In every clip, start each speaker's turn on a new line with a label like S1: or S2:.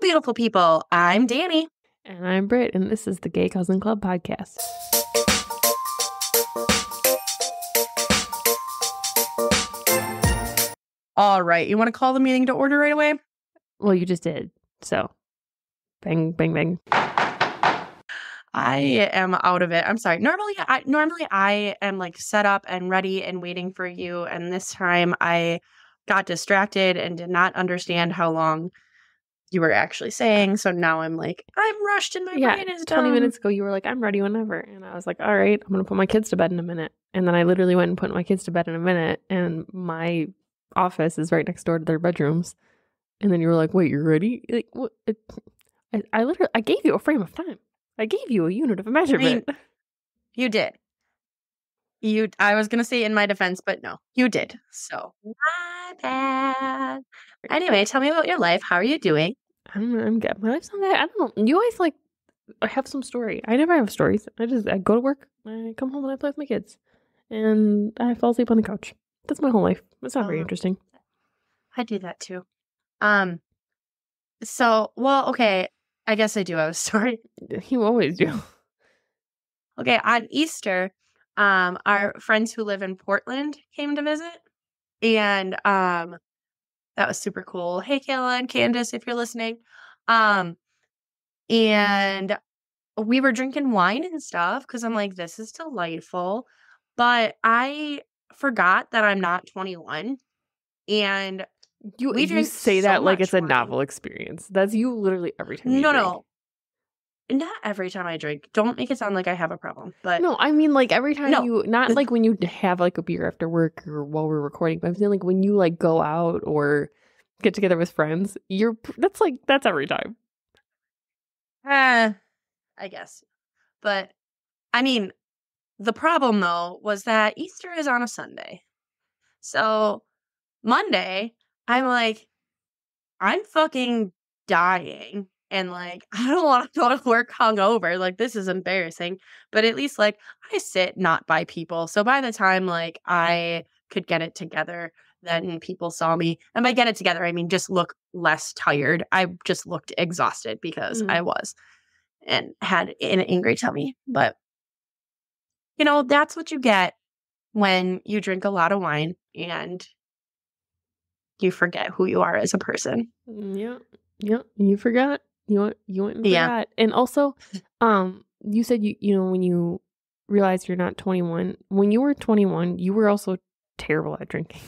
S1: beautiful people. I'm Danny.
S2: And I'm Britt, and this is the Gay Cousin Club podcast.
S1: All right. You want to call the meeting to order right away?
S2: Well, you just did. So, bang, bang, bang.
S1: I am out of it. I'm sorry. Normally, I normally I am like set up and ready and waiting for you, and this time I got distracted and did not understand how long you were actually saying. So now I'm like, I'm rushed and my
S2: yeah,
S1: brain is
S2: 20
S1: dumb.
S2: minutes ago, you were like, I'm ready whenever. And I was like, all right, I'm going to put my kids to bed in a minute. And then I literally went and put my kids to bed in a minute. And my office is right next door to their bedrooms. And then you were like, wait, you're ready? Like, what? It, I, I literally, I gave you a frame of time. I gave you a unit of a measurement.
S1: You did. You. I was gonna say in my defense, but no, you did. So my bad. Anyway, tell me about your life. How are you doing?
S2: I'm, I'm good. My life's not that. I don't know. You always like I have some story. I never have stories. I just I go to work, I come home, and I play with my kids, and I fall asleep on the couch. That's my whole life. It's not very
S1: Oh.
S2: interesting.
S1: I do that too. Um. So well, okay. I guess I do have a story.
S2: You always do.
S1: Okay, on Easter, um, our friends who live in Portland came to visit, and um, that was super cool. Hey, Kayla and Candace, if you're listening, um, and we were drinking wine and stuff because I'm like, this is delightful, but I forgot that I'm not 21, and
S2: You you say
S1: so
S2: that like it's a
S1: wine.
S2: novel experience. That's you literally every time.
S1: no, no. Not every time I drink. Don't make it sound like I have a problem. But
S2: No, I mean like every time
S1: No.
S2: you not like when you have like a beer after work or while we're recording, but I'm saying like when you like go out or get together with friends, you're that's like that's every time.
S1: Eh, I guess. But I mean, the problem though was that Easter is on a Sunday. So Monday, I'm like, I'm fucking dying. And like, I don't want to go to work hungover. Like, this is embarrassing. But at least, like, I sit not by people. So by the time, like, I could get it together, then people saw me. And by get it together, I mean just look less tired. I just looked exhausted because
S2: Mhm.
S1: I was and had an angry tummy. But, you know, that's what you get when you drink a lot of wine and you forget who you are as a person.
S2: Mm, Yeah, yeah. You forgot. You went. You went
S1: Yeah.
S2: forgot. And also, um, you said you you know when you realized you're not 21. When you were 21, you were also terrible at drinking.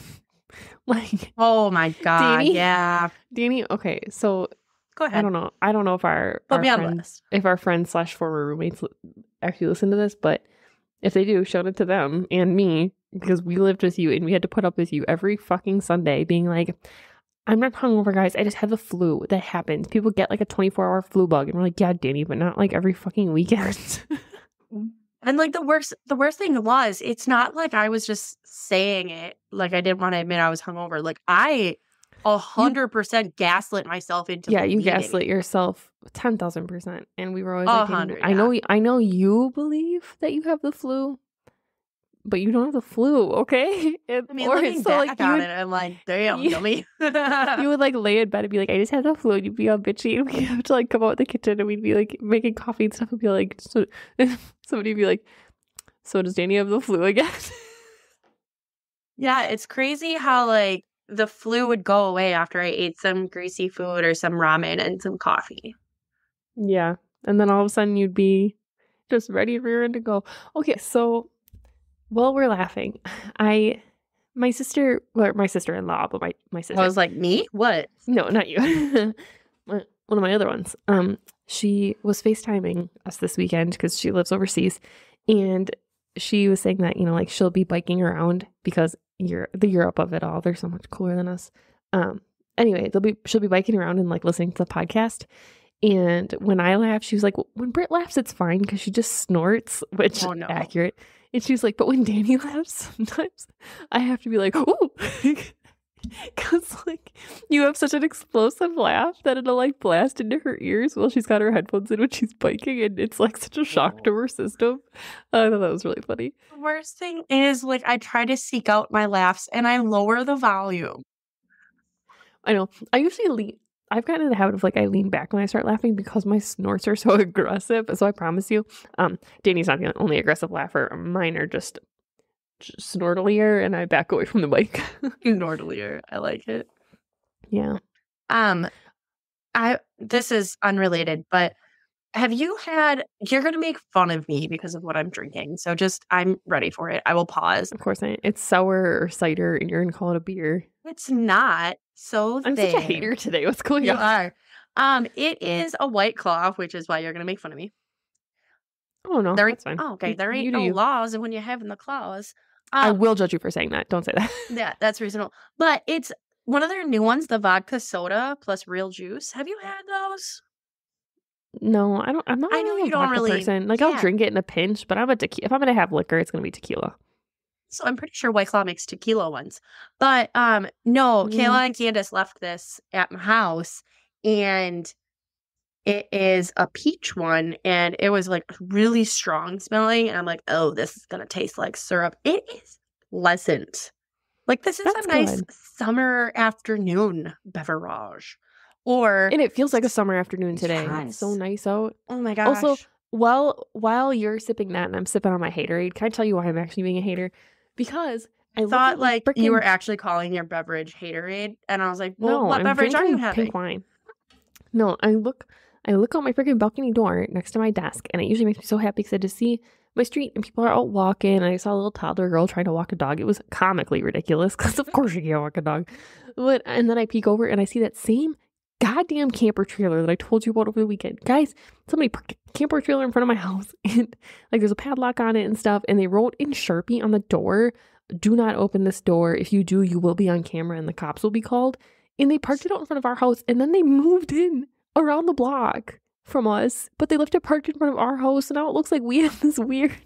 S2: like
S1: Oh my God.
S2: Danny?
S1: Yeah.
S2: Danny. Okay, so
S1: Go ahead.
S2: I don't know. I don't know if our,
S1: Put
S2: our friends, if our friends slash former roommates actually listen to this, but if they do, shout it to them and me because we lived with you and we had to put up with you every fucking Sunday, being like, "I'm not hungover, guys. I just have the flu. That happens. People get like a 24 hour flu bug, and we're like, yeah, Danny, but not like every fucking weekend."
S1: And like the worst, the worst thing was, it's not like I was just saying it. Like I didn't want to admit I was hungover. Like I, a hundred percent gaslit myself into.
S2: yeah, you
S1: believing
S2: gaslit yourself ten thousand percent, and we were always like,
S1: hundred,
S2: I know, I know you believe that you have the flu. But you don't have the flu, okay? And,
S1: I mean,
S2: or
S1: looking
S2: so,
S1: back
S2: like, you
S1: on
S2: would-
S1: it, I'm like, damn,
S2: you-
S1: dummy.
S2: you would like lay in bed and be like, I just had the flu, and you'd be all bitchy, and we'd have to like come out the kitchen and we'd be like making coffee and stuff, and be like, so somebody would be like, so does Danny have the flu again?
S1: Yeah, it's crazy how like the flu would go away after I ate some greasy food or some ramen and some coffee.
S2: yeah, and then all of a sudden you'd be just ready rearing to go. Okay, so while we're laughing, I. My sister, or my sister in law, but my, my sister.
S1: I was like, me? What?
S2: No, not you. One of my other ones. Um, she was FaceTiming us this weekend because she lives overseas, and she was saying that you know, like she'll be biking around because you're the Europe of it all. They're so much cooler than us. Um, anyway, they'll be she'll be biking around and like listening to the podcast. And when I laugh, she was like, "When Britt laughs, it's fine because she just snorts," which
S1: Oh, no.
S2: accurate. And she's like, "But when Danny laughs, sometimes I have to be like, ooh." Cause like you have such an explosive laugh that it'll like blast into her ears while she's got her headphones in when she's biking, and it's like such a shock to oh. her system. I thought that was really funny.
S1: The worst thing is like I try to seek out my laughs and I lower the volume.
S2: I know. I usually lean. I've gotten in the habit of like I lean back when I start laughing because my snorts are so aggressive. So I promise you, um, Danny's not the only aggressive laugher. Mine are just, just snortlier, and I back away from the mic.
S1: Nordlier. I like it.
S2: yeah.
S1: Um, I this is unrelated, but have you had? You're gonna make fun of me because of what I'm drinking, so just I'm ready for it. I will pause.
S2: Of course, I, it's sour or cider, and you're gonna call it a beer.
S1: It's not. So
S2: I'm
S1: there.
S2: such a hater today. What's going
S1: You
S2: on?
S1: are. Um, it is a white claw, which is why you're gonna make fun of me.
S2: Oh no,
S1: There,
S2: that's fine.
S1: oh, okay,
S2: You-
S1: there
S2: you
S1: ain't no
S2: you.
S1: laws when you're having the claws.
S2: I
S1: Um,
S2: will judge you for saying that. Don't say that.
S1: Yeah, that's reasonable. But it's one of their new ones, the vodka soda plus real juice. Have you had those?
S2: no, I don't. I'm not.
S1: I know
S2: really a
S1: you don't really-
S2: person. Like I'll drink it in a pinch, but I'm a tequila. If I'm gonna have liquor, it's gonna be tequila.
S1: So I'm pretty sure White Claw makes tequila ones. But um no,
S2: Yeah.
S1: Kayla and Candace left this at my house and it is a peach one and it was like really strong smelling. And I'm like, oh, this is gonna taste like syrup. It is pleasant. Like this is
S2: That's
S1: a nice
S2: good.
S1: summer afternoon beverage. Or
S2: And it feels like a summer afternoon today. It's so nice out.
S1: oh my gosh.
S2: Also, while while you're sipping that and I'm sipping on my haterade, can I tell you why I'm actually being a hater? Because I
S1: thought like you were actually calling your beverage haterade, and I was like, "Well,
S2: no,
S1: what
S2: I'm
S1: beverage are you having?"
S2: Pink wine. No, I look I look out my freaking balcony door next to my desk, and it usually makes me so happy because I just see my street and people are out walking. And I saw a little toddler girl trying to walk a dog. It was comically ridiculous because of course you can't walk a dog. But and then I peek over and I see that same goddamn camper trailer that I told you about over the weekend. Guys, somebody parked a camper trailer in front of my house and like there's a padlock on it and stuff. And they wrote in Sharpie on the door, do not open this door. If you do, you will be on camera and the cops will be called. And they parked it out in front of our house and then they moved in around the block from us. But they left it parked in front of our house. And now it looks like we have this weird,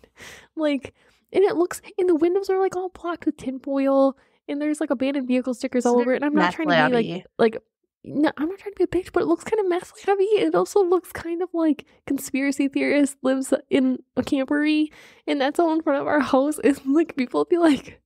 S2: like, and it looks, and the windows are like all blocked with tinfoil. And there's like abandoned vehicle stickers all over it. And I'm not trying to be like, like no, I'm not trying to be a bitch, but it looks kind of meth heavy. It also looks kind of like conspiracy theorist lives in a campery, and that's all in front of our house. And like people be like,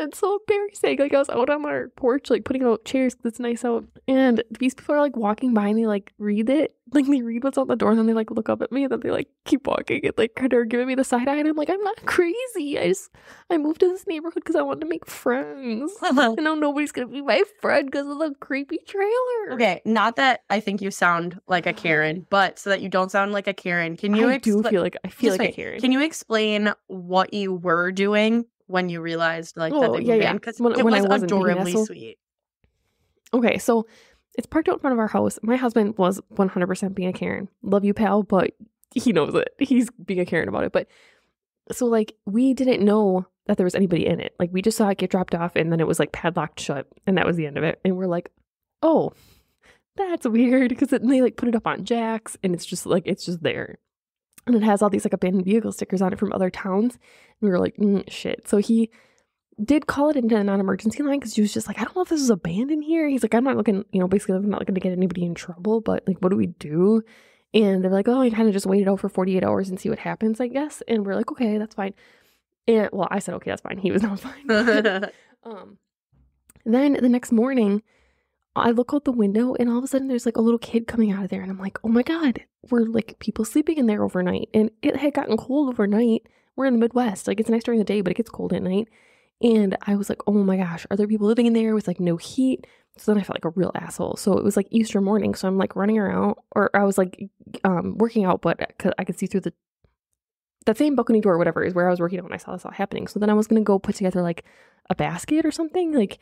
S2: "That's so embarrassing." Like I was out on our porch, like putting out chairs because it's nice out, and these people are like walking by and they like read it, like they read what's on the door, and then they like look up at me, and then they like keep walking and like kind of giving me the side eye, and I'm like, I'm not crazy. I just I moved to this neighborhood because I wanted to make friends. I know nobody's gonna be my friend because of the creepy trailer.
S1: Okay, not that I think you sound like a Karen, but so that you don't sound like a Karen, can you
S2: I do feel like I feel
S1: just
S2: like
S1: wait,
S2: a Karen.
S1: Can you explain what you were doing when you realized like that
S2: Oh,
S1: they
S2: yeah, yeah.
S1: Because
S2: When-
S1: it
S2: when I
S1: was
S2: wasn't being an
S1: adorably sweet.
S2: Okay, so it's parked out in front of our house. My husband was 100% being a Karen. Love you, pal, but he knows it. He's being a Karen about it. But so, like, we didn't know that there was anybody in it. Like, we just saw it get dropped off and then it was like padlocked shut, and that was the end of it. And we're like, oh, that's weird because they like put it up on jacks and it's just like, it's just there. And it has all these like abandoned vehicle stickers on it from other towns. And we were like, mm, shit. So he did call it into a non-emergency line because he was just like, I don't know if this is abandoned here. He's like, I'm not looking, you know, basically I'm not looking to get anybody in trouble, but like, what do we do? And they're like, oh, you kind of just wait it out for 48 hours and see what happens, I guess. And we're like, okay, that's fine. And well, I said, okay, that's fine. He was not fine. um, then the next morning, I look out the window and all of a sudden there's like a little kid coming out of there. And I'm like, oh my God, we're like people sleeping in there overnight. And it had gotten cold overnight. We're in the Midwest. Like it's nice during the day, but it gets cold at night. And I was like, oh my gosh, are there people living in there with like no heat? So then I felt like a real asshole. So it was like Easter morning. So I'm like running around, or I was like um, working out, but I could see through the that same balcony door, or whatever, is where I was working out when I saw this all happening. So then I was gonna go put together like a basket or something. Like,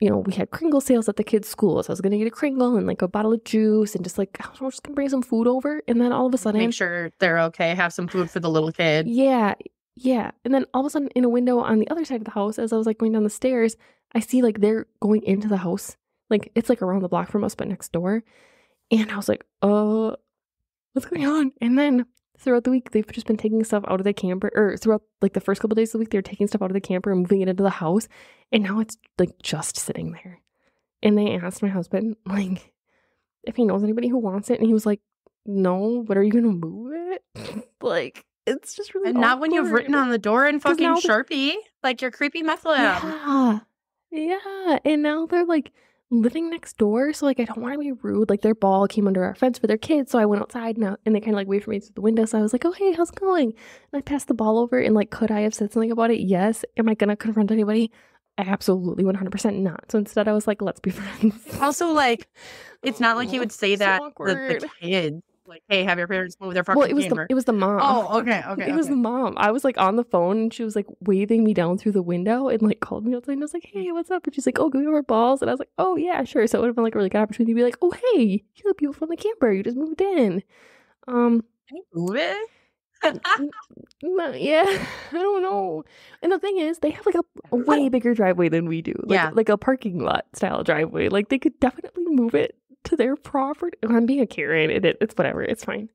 S2: you know, we had Kringle sales at the kids' school, so I was gonna get a Kringle and like a bottle of juice and just like I was just gonna bring some food over. And then all of a sudden,
S1: Make sure they're okay. Have some food for the little kid.
S2: yeah, yeah. And then all of a sudden, in a window on the other side of the house, as I was like going down the stairs, I see like they're going into the house. Like it's like around the block from us, but next door. And I was like, uh, what's going on? And then throughout the week, they've just been taking stuff out of the camper, or throughout like the first couple days of the week, they were taking stuff out of the camper and moving it into the house. And now it's like just sitting there. And they asked my husband, like, if he knows anybody who wants it. And he was like, no, but are you going to move it? like, it's just really
S1: And not when you've written on the door in fucking Sharpie, like your creepy meth lab.
S2: Yeah. Yeah. And now they're like living next door, so like I don't want to be rude. Like their ball came under our fence for their kids, so I went outside and, uh, and they kind of like waved for me through the window. So I was like, "Oh hey, how's it going?" And I passed the ball over, and like, could I have said something about it? Yes. Am I gonna confront anybody? Absolutely, one hundred percent not. So instead, I was like, "Let's be friends."
S1: Also, like, it's not like you would say
S2: So
S1: that the, the kids, like, hey, have your parents move their fucking
S2: well, it was the it was the mom.
S1: oh, okay, okay.
S2: it was the mom. I was like on the phone and she was like waving me down through the window and like called me outside and I was like, hey, what's up? And she's like, oh, go get our balls. And I was like, oh, yeah, sure. So it would have been like a really good opportunity to be like, oh, hey, you look beautiful in the camper. You just moved in. Um,
S1: Can you move it?
S2: yeah, I don't know. And the thing is, they have like a, a way bigger driveway than we do. Like,
S1: Yeah.
S2: Like a parking lot style driveway. Like they could definitely move it to their property. I'm being a Karen. It, it's whatever. It's fine.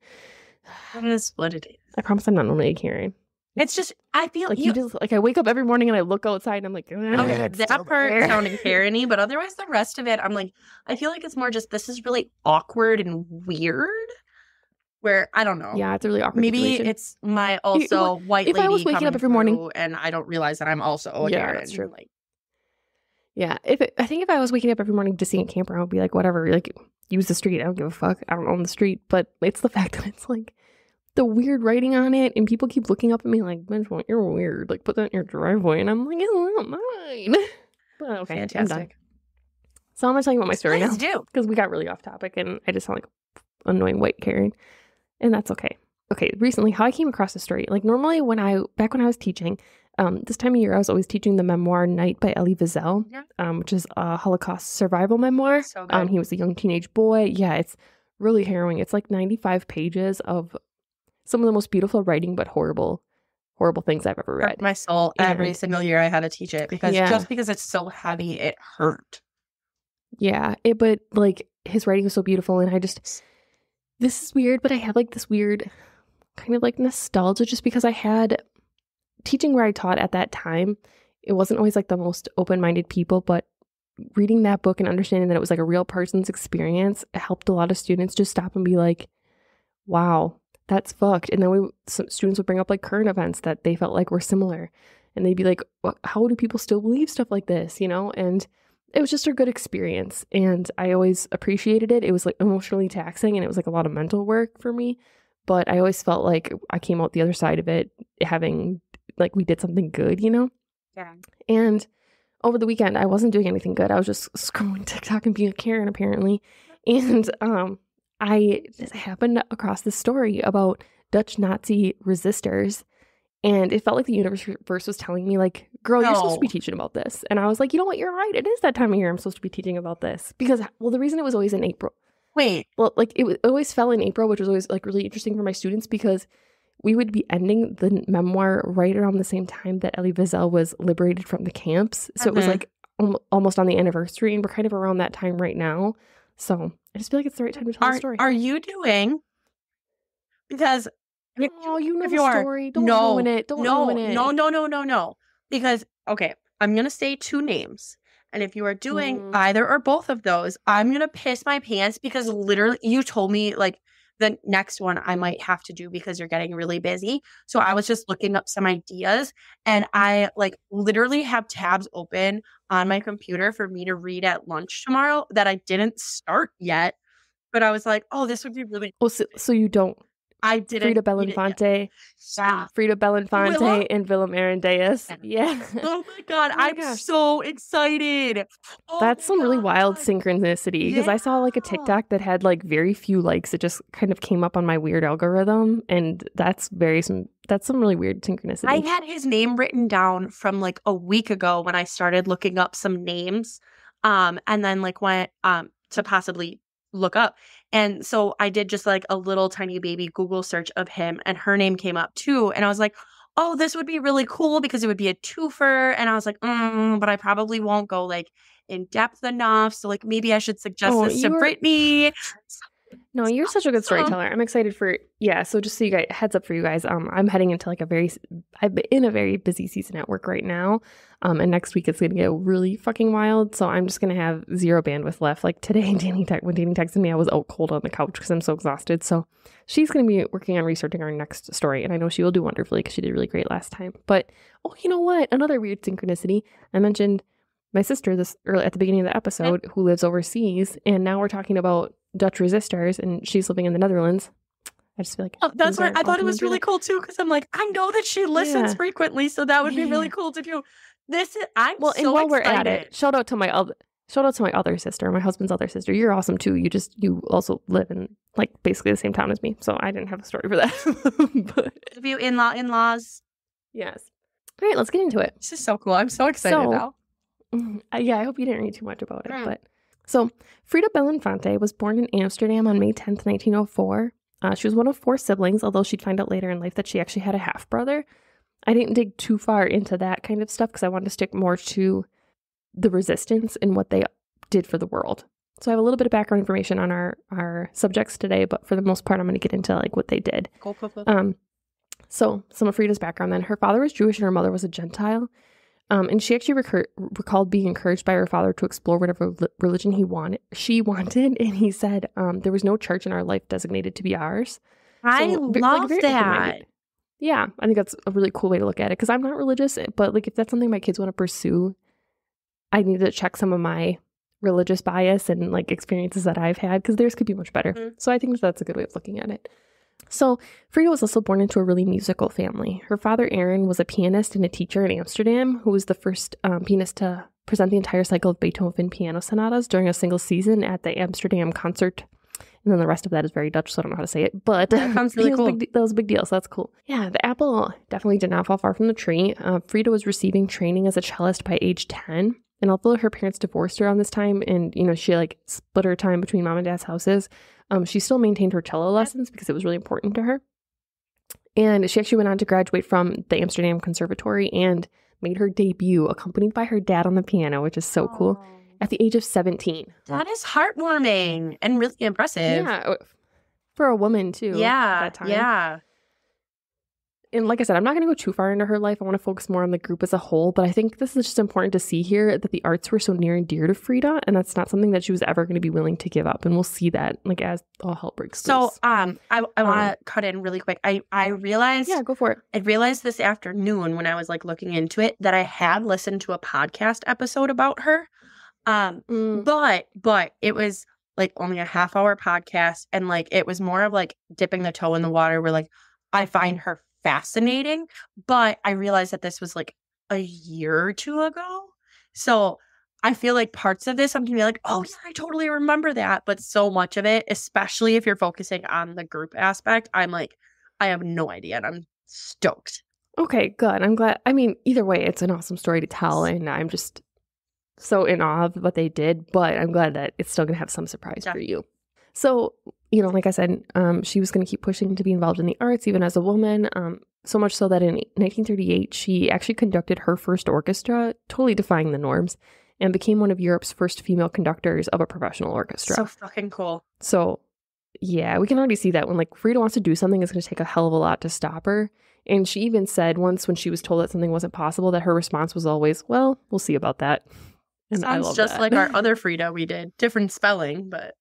S1: That is what it is.
S2: I promise I'm not normally a Karen.
S1: It's just I feel
S2: Like you,
S1: you.
S2: just like I wake up every morning and I look outside and I'm like,
S1: Okay, that
S2: still
S1: part
S2: there."
S1: sounded Karen-y, but otherwise the rest of it, I'm like, I feel like it's more just this is really awkward and weird. Where I don't know.
S2: Yeah, it's a really awkward.
S1: Maybe
S2: situation.
S1: it's my also white
S2: if I
S1: lady
S2: was waking up every morning-
S1: and I don't realize that I'm also a
S2: Yeah,
S1: Karen.
S2: that's true.
S1: Like,
S2: yeah. If it, I think if I was waking up every morning to see a camper, I would be like, whatever. Like use the street. I don't give a fuck. I don't own the street. But it's the fact that it's like the weird writing on it, and people keep looking up at me like, "Benjamin, you're weird." Like put that in your driveway, and I'm like, it's not mine. But okay,
S1: fantastic.
S2: So I'm gonna tell you about my story now.
S1: Please do.
S2: because we got really off topic and I just sound like annoying white Karen. And that's okay. Okay, recently how I came across the story. Like normally when I back when I was teaching, um, this time of year I was always teaching the memoir Night by Elie Wiesel,
S1: Yeah.
S2: um, which is a Holocaust survival memoir.
S1: So.
S2: Um, he was a young teenage boy. Yeah, it's really harrowing. It's like 95 pages of some of the most beautiful writing, but horrible, horrible things I've ever read.
S1: hurt my soul every single year I had to teach it because
S2: Yeah.
S1: just because it's so heavy, it hurt.
S2: Yeah, it but like his writing was so beautiful and I just this is weird, but I have like this weird kind of like nostalgia just because I had teaching where I taught at that time. It wasn't always like the most open-minded people, but reading that book and understanding that it was like a real person's experience helped a lot of students just stop and be like, "Wow, that's fucked." And then we some students would bring up like current events that they felt like were similar, and they'd be like, "How do people still believe stuff like this?" You know, and it was just a good experience and I always appreciated it. It was like emotionally taxing and it was like a lot of mental work for me, but I always felt like I came out the other side of it having like we did something good, you know?
S1: Yeah.
S2: And over the weekend I wasn't doing anything good. I was just scrolling TikTok and being a Karen apparently. And um I just happened across this story about Dutch Nazi resistors and it felt like the universe was telling me, like, girl, you're supposed to be teaching about this. And I was like, you know what? You're right. It is that time of year I'm supposed to be teaching about this. Because, well, the reason it was always in April,
S1: Wait,
S2: well, like, it, was, it always fell in April, which was always, like, really interesting for my students because we would be ending the memoir right around the same time that Elie Wiesel was liberated from the camps. So it was,
S1: Mhm.
S2: like, al- almost on the anniversary. And we're kind of around that time right now. So I just feel like it's the right time to tell
S1: are,
S2: the story.
S1: are you doing? Because
S2: oh, you know the
S1: you are-
S2: story. Don't
S1: no,
S2: ruin it. Don't
S1: no,
S2: ruin it.
S1: no, no, no, no, no. Because okay, I'm gonna say two names, and if you are doing
S2: Mm.
S1: either or both of those, I'm gonna piss my pants because literally you told me like the next one I might have to do because you're getting really busy. So I was just looking up some ideas, and I like literally have tabs open on my computer for me to read at lunch tomorrow that I didn't start yet. But I was like, oh, this would be really.
S2: So, so you don't.
S1: I didn't. Frieda.
S2: Belinfante.
S1: Yeah.
S2: Frieda Belinfante
S1: Willa?
S2: and Willem Arondeus. Yeah.
S1: Oh my god,
S2: Oh my
S1: I'm
S2: gosh.
S1: so excited. Oh
S2: That's some really wild synchronicity because I saw like a TikTok that had like very few likes. It just kind of came up on my weird algorithm, and that's very some that's some really weird synchronicity.
S1: I had his name written down from like a week ago when I started looking up some names. Um, and then like went um to possibly look up. And so I did just like a little tiny baby Google search of him and her name came up too. And I was like, oh, this would be really cool because it would be a twofer. And I was like, mm, but I probably won't go like in depth enough. So like maybe I should suggest
S2: Oh,
S1: this to
S2: were-
S1: Brittany.
S2: No, you're such a good storyteller. I'm excited for yeah. So just so you guys heads up for you guys, um, I'm heading into like a very I'm in a very busy season at work right now, um, and next week it's gonna get really fucking wild. So I'm just gonna have zero bandwidth left. Like today, Danny te- when Danny texted me, I was out cold on the couch because I'm so exhausted. So she's gonna be working on researching our next story, and I know she will do wonderfully because she did really great last time. But oh, you know what? Another weird synchronicity. I mentioned my sister this early at the beginning of the episode who lives overseas, and now we're talking about Dutch resistors, and she's living in the Netherlands. I just feel like
S1: Oh, that's
S2: things
S1: I thought it was really cool too, because I'm like, I know that she listens
S2: Yeah.
S1: frequently, so that would be really cool to do. This is I'm
S2: Well, and while
S1: excited.
S2: we're at it, shout out to my other shout out to my other sister, my husband's other sister. You're awesome too. You just you also live in like basically the same town as me, so I didn't have a story for that. but
S1: Have you in law in laws?
S2: yes. All right, let's get into it.
S1: This is so cool. I'm so excited
S2: So-
S1: now.
S2: Mm, uh, yeah, I hope you didn't read too much about it.
S1: Mm.
S2: But so Frieda Belinfante was born in Amsterdam on May 10th, 1904. Uh, she was one of four siblings, although she'd find out later in life that she actually had a half brother. I didn't dig too far into that kind of stuff because I wanted to stick more to the resistance and what they did for the world. So I have a little bit of background information on our our subjects today, but for the most part, I'm going to get into like what they did.
S1: Cool, cool, cool.
S2: Um, so some of Frieda's background then. Her father was Jewish and her mother was a Gentile. Um, and she actually recur- recalled being encouraged by her father to explore whatever li- religion he wanted. She wanted, and he said um, there was no church in our life designated to be ours.
S1: I
S2: So, ve- like,
S1: love
S2: very
S1: that.
S2: open-minded. Yeah, I think that's a really cool way to look at it because I'm not religious, eh, but like if that's something my kids want to pursue, I need to check some of my religious bias and like experiences that I've had because theirs could be much better.
S1: Mhm.
S2: So I think that's a good way of looking at it. So Frieda was also born into a really musical family. Her father, Aaron, was a pianist and a teacher in Amsterdam who was the first um, pianist to present the entire cycle of Beethoven piano sonatas during a single season at the Amsterdam concert. And then the rest of that is very Dutch, so I don't know how to say it. But
S1: That sounds really
S2: he was a
S1: cool.
S2: big that was a big deal, so that's cool. Yeah, the apple definitely did not fall far from the tree. Uh, Frieda was receiving training as a cellist by age 10. And although her parents divorced around this time and, you know, she like split her time between mom and dad's houses, um, she still maintained her cello lessons because it was really important to her. And she actually went on to graduate from the Amsterdam Conservatory and made her debut accompanied by her dad on the piano, which is so cool,
S1: Oh,
S2: at the age of 17.
S1: That is heartwarming and really impressive.
S2: Yeah. For a woman, too. at
S1: Yeah.
S2: that time.
S1: Yeah.
S2: And like I said, I'm not going to go too far into her life. I want to focus more on the group as a whole. But I think this is just important to see here that the arts were so near and dear to Frieda, and that's not something that she was ever going to be willing to give up. And we'll see that like as all hell breaks
S1: So um I, I
S2: Um,
S1: want to cut in really quick. I I realized
S2: yeah, go for it.
S1: I realized this afternoon when I was like looking into it that I had listened to a podcast episode about her. Um
S2: Mm,
S1: but but it was like only a half hour podcast and like it was more of like dipping the toe in the water where like I find her fascinating, but I realized that this was like a year or two ago. So I feel like parts of this I'm gonna be like, oh yeah, I totally remember that. But so much of it, especially if you're focusing on the group aspect, I'm like, I have no idea and I'm stoked.
S2: Okay, good. I'm glad. I mean, either way, it's an awesome story to tell, and I'm just so in awe of what they did. But I'm glad that it's still going to have some surprise for you. So, you know, like I said, um, she was going to keep pushing to be involved in the arts, even as a woman. Um, so much so that in 1938, she actually conducted her first orchestra, totally defying the norms, and became one of Europe's first female conductors of a professional orchestra.
S1: So fucking cool.
S2: So, yeah, we can already see that when like Frieda wants to do something, it's going to take a hell of a lot to stop her. And she even said once when she was told that something wasn't possible, that her response was always, "Well, we'll see about that." And I
S1: Sounds just
S2: that.
S1: like our other Frida we did. Different spelling, but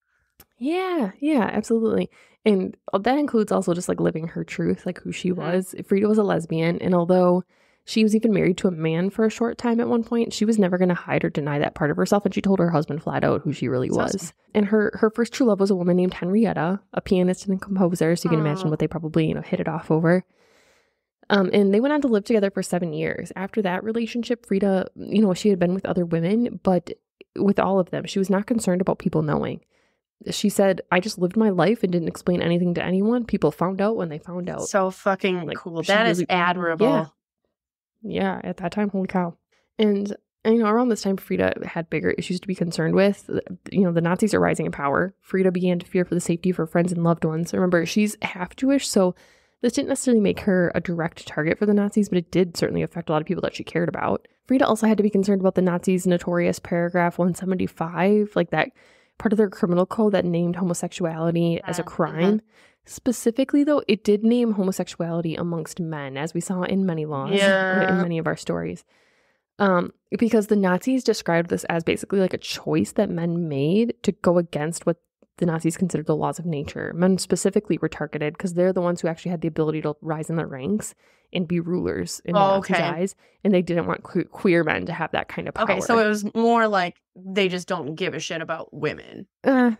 S2: yeah, yeah, absolutely. And uh, that includes also just like living her truth, like who she
S1: Mhm.
S2: was. Frieda was a lesbian, and although she was even married to a man for a short time at one point, she was never going to hide or deny that part of herself. And she told her husband flat out who she really
S1: That's
S2: was. And her her first true love was a woman named Henrietta, a pianist and a composer. So you can imagine what they probably you know hit it off over. Um, and they went on to live together for seven years. After that relationship, Frieda, you know, she had been with other women, but with all of them, she was not concerned about people knowing. She said, I just lived my life and didn't explain anything to anyone. People found out when they found out.
S1: so fucking
S2: Like,
S1: cool. That is
S2: really-
S1: admirable.
S2: Yeah. Yeah, at that time, holy cow. And, and, you know, around this time, Frieda had bigger issues to be concerned with. You know, the Nazis are rising in power. Frieda began to fear for the safety of her friends and loved ones. Remember, she's half Jewish, so this didn't necessarily make her a direct target for the Nazis, but it did certainly affect a lot of people that she cared about. Frieda also had to be concerned about the Nazis' notorious paragraph 175, like that part of their criminal code that named homosexuality as a
S1: Uh, uh-huh.
S2: crime. Specifically, though, it did name homosexuality amongst men, as we saw in many laws,
S1: Yeah.
S2: in many of our stories. Um, because the Nazis described this as basically like a choice that men made to go against what the Nazis considered the laws of nature. Men specifically were targeted because they're the ones who actually had the ability to rise in the ranks and be rulers in
S1: Oh,
S2: Nazis'
S1: okay.
S2: eyes, and they didn't want que- queer men to have that kind of power.
S1: Okay, so it was more like they just don't give a shit about women.
S2: Uh,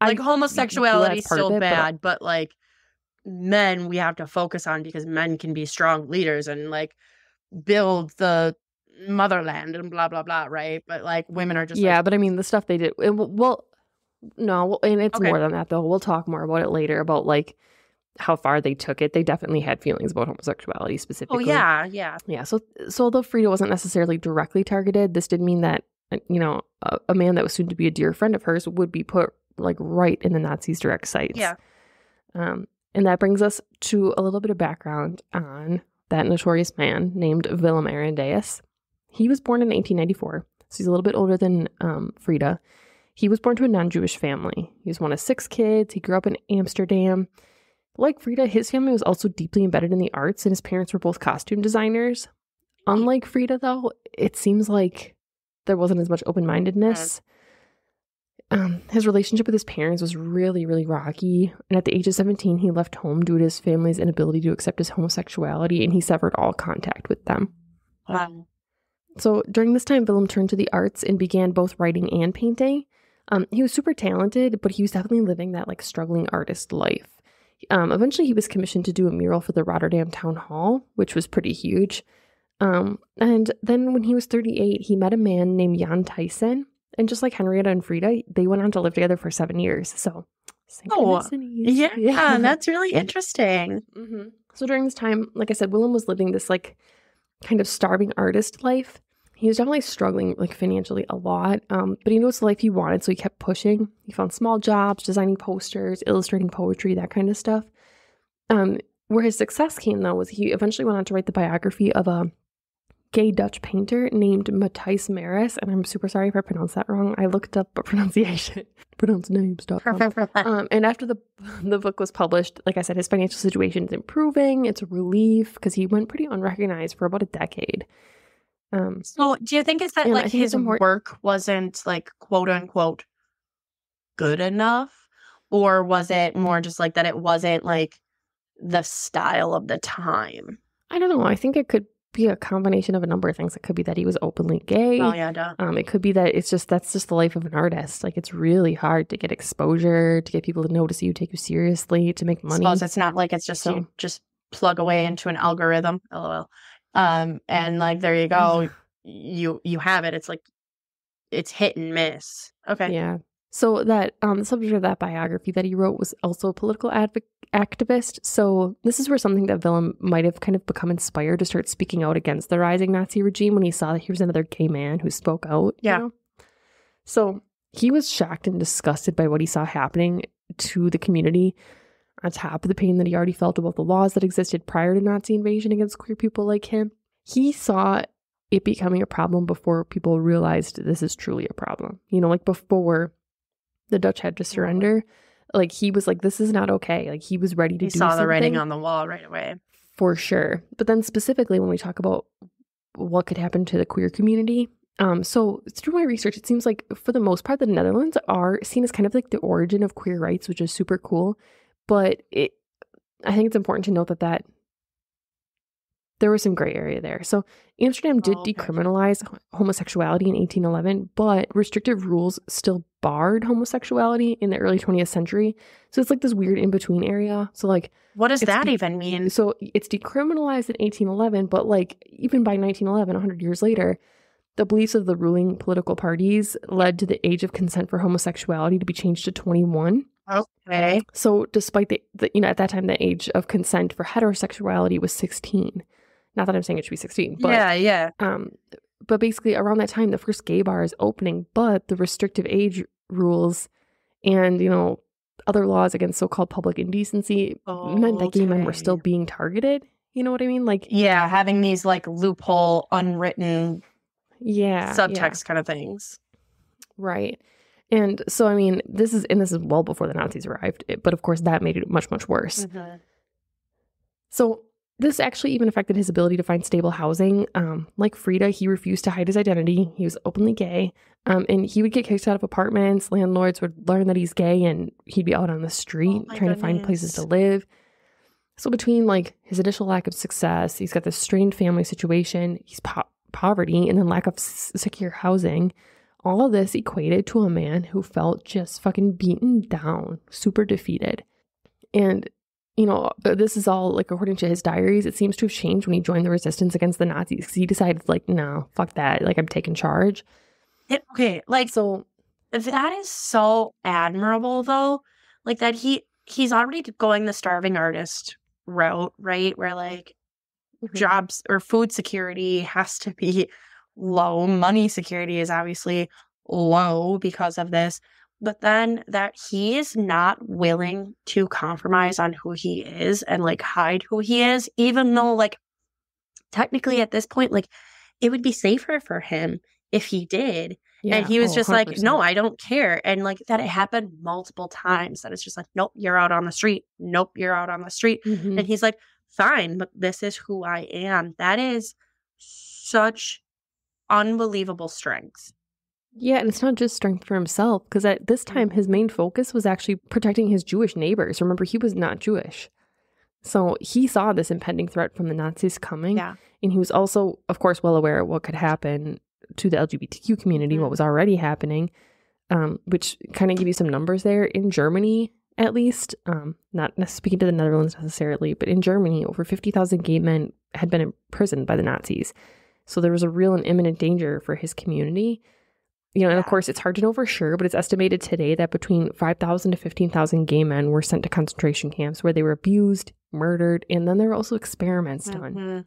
S2: I-
S1: Like homosexuality is
S2: that's part of
S1: still
S2: it, but-
S1: bad, but like men we have to focus on because men can be strong leaders and like build the motherland and blah blah blah, right? But like women are just
S2: yeah,
S1: like,
S2: but I mean the stuff they did. It, well, no, and it's
S1: Okay.
S2: more than that though. We'll talk more about it later about like how far they took it. They definitely had feelings about homosexuality specifically.
S1: oh yeah, yeah.
S2: Yeah. So, so although Frieda wasn't necessarily directly targeted, this did mean that, uh, you know, a, a man that was soon to be a dear friend of hers would be put like right in the Nazis' direct sights.
S1: Yeah.
S2: Um, and that brings us to a little bit of background on that notorious man named Willem Arondeus. He was born in 1894, so he's a little bit older than um, Frieda. He was born to a non Jewish family. He was one of six kids. He grew up in Amsterdam. Like Frieda, his family was also deeply embedded in the arts, and his parents were both costume designers. Unlike Frieda, though, it seems like there wasn't as much open mindedness. Um, his relationship with his parents was really, really rocky. And at the age of 17, he left home due to his family's inability to accept his homosexuality, and he severed all contact with them.
S1: Um,
S2: So during this time, Willem turned to the arts and began both writing and painting. Um, he was super talented, but he was definitely living that like struggling artist life. Um, eventually, he was commissioned to do a mural for the Rotterdam Town Hall, which was pretty huge. Um, and then when he was 38, he met a man named Jan Tijssen. And just like Henrietta and Frieda, they went on to live together for seven years. So,
S1: Oh,
S2: synchronicities.
S1: yeah, that's really interesting.
S2: hmm So during this time, like I said, Willem was living this like kind of starving artist life. He was definitely struggling like financially a lot, um, but he knew it's the life he wanted, so he kept pushing. He found small jobs, designing posters, illustrating poetry, that kind of stuff. Um, where his success came though was he eventually went on to write the biography of a gay Dutch painter named Matthijs Maris, and I'm super sorry if I pronounced that wrong. I looked up a pronunciation, pronounce names. Um, and after the the book was published, like I said, his financial situation is improving. It's a relief because he went pretty unrecognized for about a decade. Um,
S1: So, do you think it's that like his
S2: important-
S1: work wasn't like quote unquote good enough, or was it more just like that it wasn't like the style of the time?
S2: I don't know. I think it could be a combination of a number of things. It could be that he was openly gay.
S1: Oh yeah, duh.
S2: Um, it could be that it's just that's just the life of an artist. Like it's really hard to get exposure, to get people to notice you, take you seriously, to make money.
S1: Suppose it's not like it's just
S2: So-
S1: you just plug away into an algorithm, lol. Um, and like there you go, you you have it. It's like it's hit and miss. Okay.
S2: Yeah. So that um, the subject of that biography that he wrote was also a political advo- activist. So this is where something that Willem might have kind of become inspired to start speaking out against the rising Nazi regime when he saw that he was another gay man who spoke out. you
S1: Yeah.
S2: know? So he was shocked and disgusted by what he saw happening to the community. On top of the pain that he already felt about the laws that existed prior to Nazi invasion against queer people like him, he saw it becoming a problem before people realized this is truly a problem. You know, like before the Dutch had to surrender, like he was like, this is not okay. Like he was ready to
S1: He
S2: do
S1: saw the writing on the wall right away.
S2: for sure. But then specifically when we talk about what could happen to the queer community, um, so through my research, it seems like for the most part, the Netherlands are seen as kind of like the origin of queer rights, which is super cool. But it, I think it's important to note that that there was some gray area there. So Amsterdam did
S1: Oh, okay.
S2: decriminalize homosexuality in 1811, but restrictive rules still barred homosexuality in the early 20th century. So it's like this weird in between area. So like
S1: What does that
S2: be-
S1: even mean?
S2: so it's decriminalized in 1811, but like even by 1911, 100 years later, the beliefs of the ruling political parties led to the age of consent for homosexuality to be changed to 21.
S1: Okay.
S2: So despite the, the you know at that time the age of consent for heterosexuality was 16. Not that I'm saying it should be 16, but
S1: yeah, yeah.
S2: um but basically around that time the first gay bar is opening, but the restrictive age rules and you know other laws against so-called public indecency meant that gay men were still being targeted. You know what I mean? Like,
S1: Yeah, having these like loophole, unwritten
S2: yeah, yeah,
S1: subtext kind of things.
S2: right. And so, I mean, this is and this is well before the Nazis arrived, it- but of course that made it much much worse.
S1: Mm-hmm.
S2: So this actually even affected his ability to find stable housing. Um, like Frieda, he refused to hide his identity. He was openly gay. Um, and he would get kicked out of apartments. Landlords would learn that he's gay and he'd be out on the street
S1: Oh
S2: trying to find places to live. So between like his initial lack of success, he's got this strained family situation, he's po- poverty, and then lack of s- secure housing. All of this equated to a man who felt just fucking beaten down, super defeated. And, you know, this is all like according to his diaries, it seems to have changed when he joined the resistance against the Nazis 'cause he decided, like, no, fuck that. Like, I'm taking charge.
S1: It- okay, like
S2: So,
S1: that is so admirable though. Like that he he's already going the starving artist route, right? Where like
S2: Mhm.
S1: jobs or food security has to be low. Money security is obviously low because of this. But then that he is not willing to compromise on who he is and like hide who he is, even though like technically at this point, like it would be safer for him if he did.
S2: yeah,
S1: and he was
S2: oh,
S1: just like,
S2: 100%.
S1: no, I don't care. And like that it happened multiple times. That it's just like, nope, you're out on the street. Nope, you're out on the street.
S2: Mhm.
S1: And he's like, fine, but this is who I am. That is such unbelievable strength.
S2: Yeah, and it's not just strength for himself, because at this time, his main focus was actually protecting his Jewish neighbors. Remember, he was not Jewish. So he saw this impending threat from the Nazis coming.
S1: Yeah.
S2: And he was also, of course, well aware of what could happen to the LGBTQ community,
S1: Mhm.
S2: what was already happening, um, which kind of give you some numbers there. In Germany, at least, um, not speaking to the Netherlands necessarily, but in Germany, over 50,000 gay men had been imprisoned by the Nazis. So there was a real and imminent danger for his community. You know, and of course, it's hard to know for sure, but it's estimated today that between 5,000 to 15,000 gay men were sent to concentration camps where they were abused, murdered, and then there were also experiments done
S1: Mhm.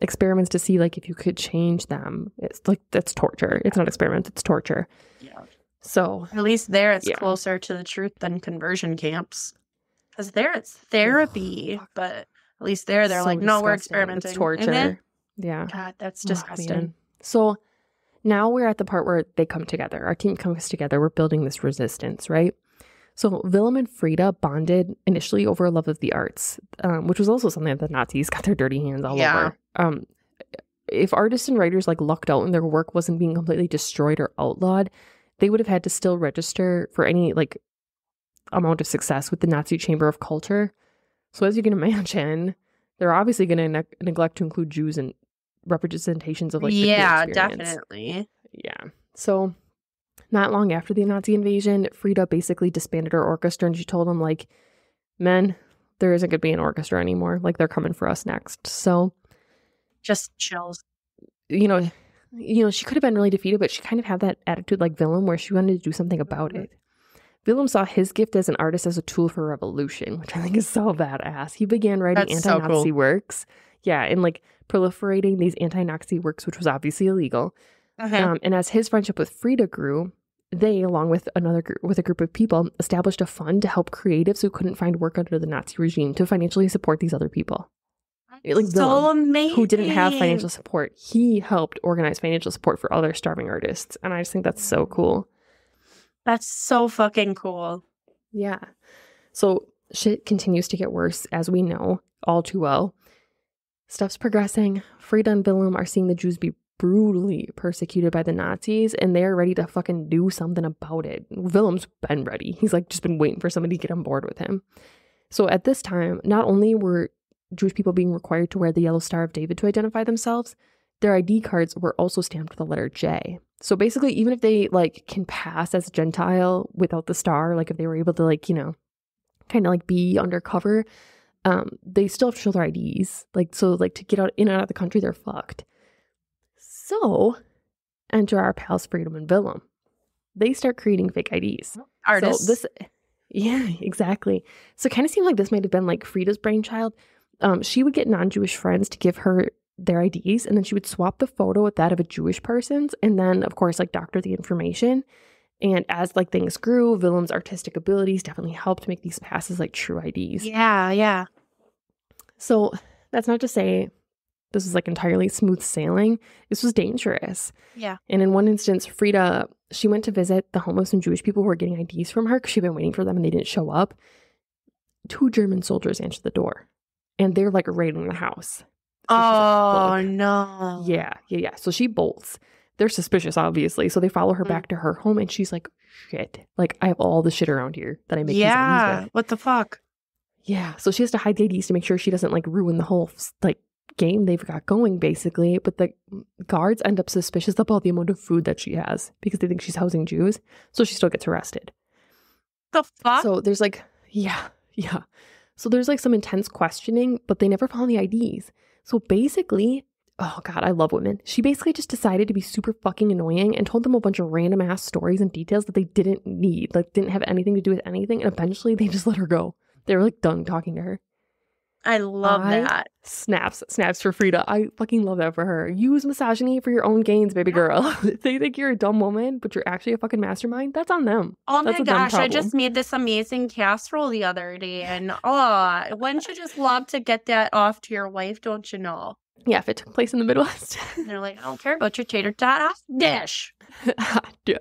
S2: experiments to see like if you could change them. It's like that's torture. It's not experiments, it's torture.
S1: Yeah.
S2: So
S1: At least there it's
S2: Yeah.
S1: closer to the truth than conversion camps. Because there it's therapy, but at least there they're
S2: so
S1: like, no, we're experimenting.
S2: It's
S1: And
S2: torture.
S1: then-
S2: yeah.
S1: God, that's disgusting.
S2: man. So now we're at the part where they come together. Our team comes together. We're building this resistance, right? So Willem and Frieda bonded initially over a love of the arts, um, which was also something that the Nazis got their dirty hands all
S1: Yeah.
S2: over. Um, if artists and writers like lucked out and their work wasn't being completely destroyed or outlawed, they would have had to still register for any like amount of success with the Nazi Chamber of Culture. So as you can imagine, they're obviously going to ne- neglect to include Jews in representations of like
S1: yeah, definitely.
S2: Yeah. So not long after the Nazi invasion, Frieda basically disbanded her orchestra and she told them like, "Men, there isn't going to be an orchestra anymore. Like they're coming for us next." So
S1: Just chills.
S2: you know, you know, she could have been really defeated, but she kind of had that attitude like Willem, where she wanted to do something about
S1: Mhm.
S2: it. Willem saw his gift as an artist as a tool for revolution, which I think is so badass. He began writing
S1: That's
S2: anti-Nazi
S1: cool.
S2: works, yeah, and like proliferating these anti-Nazi works, which was obviously illegal.
S1: Uh-huh.
S2: Um, and as his friendship with Frieda grew, they, along with another group, with a group of people, established a fund to help creatives who couldn't find work under the Nazi regime to financially support these other people like
S1: so amazing.
S2: who didn't have financial support. He helped organize financial support for other starving artists, and I just think that's so cool.
S1: That's so fucking cool.
S2: Yeah. So shit continues to get worse, as we know all too well. Stuff's progressing. Frieda and Willem are seeing the Jews be brutally persecuted by the Nazis, and they're ready to fucking do something about it. Willem's been ready. He's like just been waiting for somebody to get on board with him. So at this time, not only were Jewish people being required to wear the yellow Star of David to identify themselves, their ID cards were also stamped with the letter J. So basically, even if they like can pass as Gentile without the star, like if they were able to like, you know, kind of like be undercover, um, they still have to show their IDs. Like so like to get out in and out of the country, they're fucked. So enter our pals Freedom and Willem. They start creating fake IDs.
S1: Artists.
S2: So this, yeah, exactly. So it kind of seemed like this might have been like Frieda's brainchild. Um, she would get non-Jewish friends to give her their IDs, and then she would swap the photo with that of a Jewish person's, and then of course like doctor the information. And as like things grew, Willem's artistic abilities definitely helped make these passes like true IDs.
S1: yeah, yeah.
S2: So that's not to say this was like entirely smooth sailing. This was dangerous.
S1: Yeah.
S2: And in one instance, Frieda, she went to visit the home of some Jewish people who were getting IDs from her because she'd been waiting for them and they didn't show up. Two German soldiers answered the door. and they're like raiding the house.
S1: Oh no.
S2: Yeah, yeah, yeah. So she bolts. They're suspicious, obviously. So they follow her
S1: Mm.
S2: back to her home, and she's like, "Shit! Like I have all the shit around here that I make these
S1: Yeah.
S2: IDs with."
S1: What the fuck?
S2: Yeah. So she has to hide the IDs to make sure she doesn't like ruin the whole like game they've got going, basically. But the guards end up suspicious about the amount of food that she has because they think she's housing Jews. So she still gets arrested.
S1: The fuck?
S2: So there's like, yeah, yeah. So there's like some intense questioning, but they never found the IDs. So basically, oh God, I love women. She basically just decided to be super fucking annoying and told them a bunch of random ass stories and details that they didn't need, like didn't have anything to do with anything. And eventually they just let her go. They were like done talking to her.
S1: I love
S2: I-
S1: that.
S2: Snaps, snaps for Frieda. I fucking love that for her. Use misogyny for your own gains, baby girl. if they think you're a dumb woman, but you're actually a fucking mastermind, that's on them.
S1: Oh
S2: That's
S1: my gosh, I just made this amazing casserole the other day and oh wouldn't you just love to get that off to your wife, don't you know?
S2: Yeah, if it took place in the Midwest.
S1: They're like, I don't care about your tater tot dish.
S2: yeah.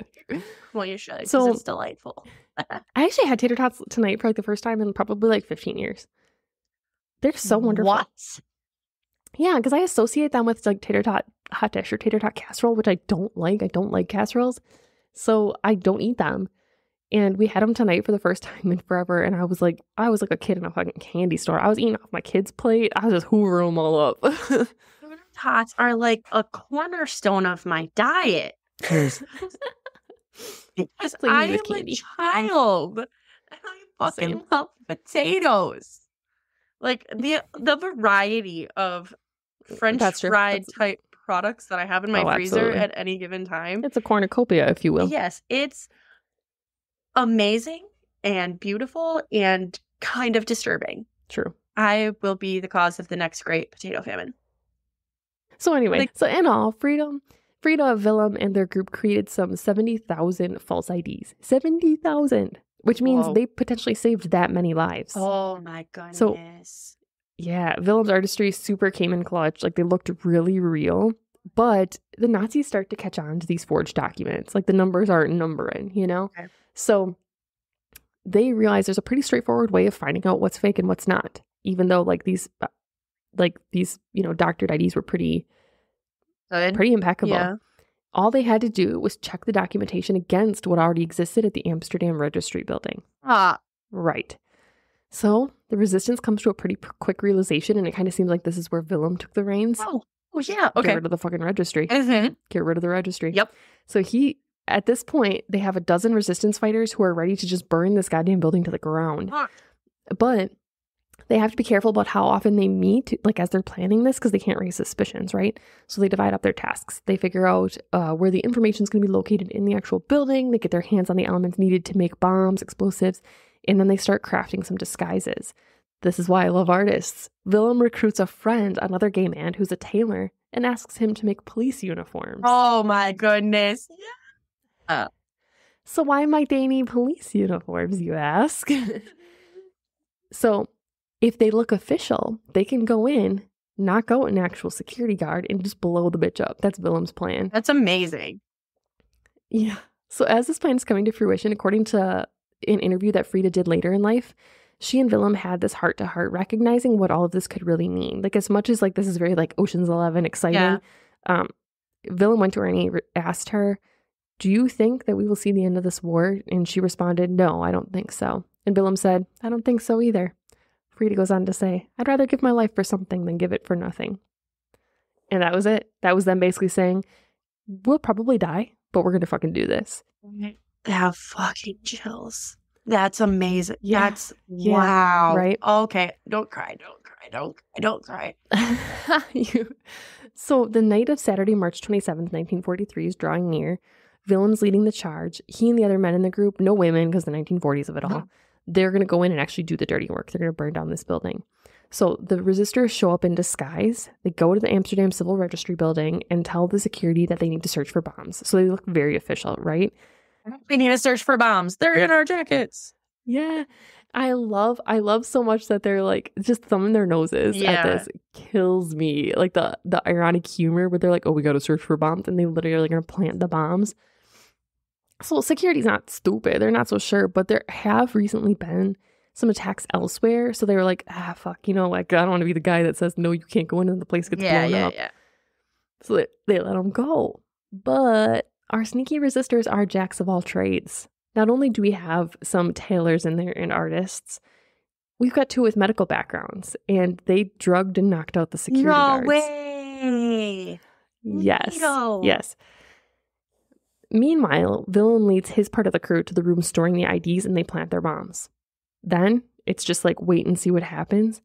S1: Well you should, because
S2: So-
S1: it's delightful.
S2: I actually had tater tots tonight for like the first time in probably like 15 years. They're so wonderful.
S1: What?
S2: Yeah, because I associate them with like tater tot hot dish or tater tot casserole, which I don't like. I don't like casseroles. So I don't eat them. And we had them tonight for the first time in forever. And I was like, I was like a kid in a fucking candy store. I was eating off my kid's plate. I was just hoovering them all up.
S1: Tater tots are like a cornerstone of my diet. Because
S2: That's what you
S1: I am
S2: with
S1: a child. And I fucking
S2: Same.
S1: love potatoes. Like the the variety of uh, French
S2: That's
S1: fried
S2: That's-
S1: type products that I have in my
S2: Oh,
S1: freezer
S2: absolutely.
S1: at any given time.
S2: it's a cornucopia, if you will.
S1: Yes, it's amazing and beautiful and kind of disturbing.
S2: True.
S1: I will be the cause of the next great potato famine.
S2: So anyway,
S1: Like-
S2: so in all, Freedom, Frieda, Willem, and their group created some 70,000 false IDs. 70,000, which means
S1: Whoa.
S2: they potentially saved that many lives.
S1: Oh my goodness.
S2: So- Yeah, Willem's artistry super came in clutch. Like they looked really real. But the Nazis start to catch on to these forged documents. Like the numbers aren't numbering, you know?
S1: Okay.
S2: So they realize there's a pretty straightforward way of finding out what's fake and what's not. Even though like these uh, like these, you know, doctored IDs were pretty
S1: Good.
S2: pretty impeccable.
S1: Yeah.
S2: All they had to do was check the documentation against what already existed at the Amsterdam Registry building.
S1: Ah,
S2: Right. So the resistance comes to a pretty quick realization, and it kind of seems like this is where Willem took the reins.
S1: oh, oh yeah. Okay.
S2: Get rid of the fucking registry.
S1: Mm-hmm.
S2: Get rid of the registry.
S1: Yep.
S2: So he, at this point, they have a dozen resistance fighters who are ready to just burn this goddamn building to the ground.
S1: Fuck.
S2: But they have to be careful about how often they meet, like as they're planning this, because they can't raise suspicions, right? So they divide up their tasks. They figure out uh, where the information is going to be located in the actual building. They get their hands on the elements needed to make bombs, explosives, and then they start crafting some disguises. This is why I love artists. Willem recruits a friend, another gay man who's a tailor, and asks him to make police uniforms.
S1: Oh my goodness.
S2: So why might they need police uniforms, you ask? so if they look official, they can go in, knock out an actual security guard, and just blow the bitch up. That's Willem's plan.
S1: That's amazing.
S2: Yeah. So as this plan is coming to fruition, according to an interview that Frieda did later in life, she and Willem had this heart to heart, recognizing what all of this could really mean. Like as much as like this is very like Ocean's Eleven exciting,
S1: Yeah.
S2: um, Willem went to her and he re- asked her, "Do you think that we will see the end of this war?" And she responded, "No, I don't think so." And Willem said, "I don't think so either." Frieda goes on to say, "I'd rather give my life for something than give it for nothing." And that was it. That was them basically saying, "We'll probably die, but we're gonna fucking do this."
S1: I have fucking chills. That's amazing.
S2: Yeah.
S1: That's
S2: Yeah.
S1: wow.
S2: Right?
S1: Okay. Don't cry. Don't cry. Don't cry. Don't cry.
S2: You- so the night of Saturday, March 27th, 1943 is drawing near. Willem's leading the charge. He and the other men in the group, no women because the 1940s of it all. They're going to go in and actually do the dirty work. They're going to burn down this building. So the resistors show up in disguise. They go to the Amsterdam Civil Registry building and tell the security that they need to search for bombs. So they look very official, right?
S1: We need to search for bombs. They're in our jackets.
S2: Yeah. I love I love so much that they're like just thumbing their noses
S1: Yeah.
S2: at this kills me. Like the the ironic humor where they're like, "Oh, we got to search for bombs," and they literally are going to plant the bombs. So security's not stupid; they're not so sure, but there have recently been some attacks elsewhere. So they were like, ah, fuck, you know, like I don't want to be the guy that says no, you can't go in, and the place gets
S1: yeah,
S2: blown
S1: yeah,
S2: up.
S1: yeah.
S2: So they, they let them go. But our sneaky resistors are jacks of all trades. Not only do we have some tailors in there and artists, we've got two with medical backgrounds, and they drugged and knocked out the security
S1: No
S2: guards.
S1: way.
S2: Yes.
S1: Neato.
S2: Yes. Meanwhile, Willem leads his part of the crew to the room storing the IDs and they plant their bombs. Then it's just like wait and see what happens.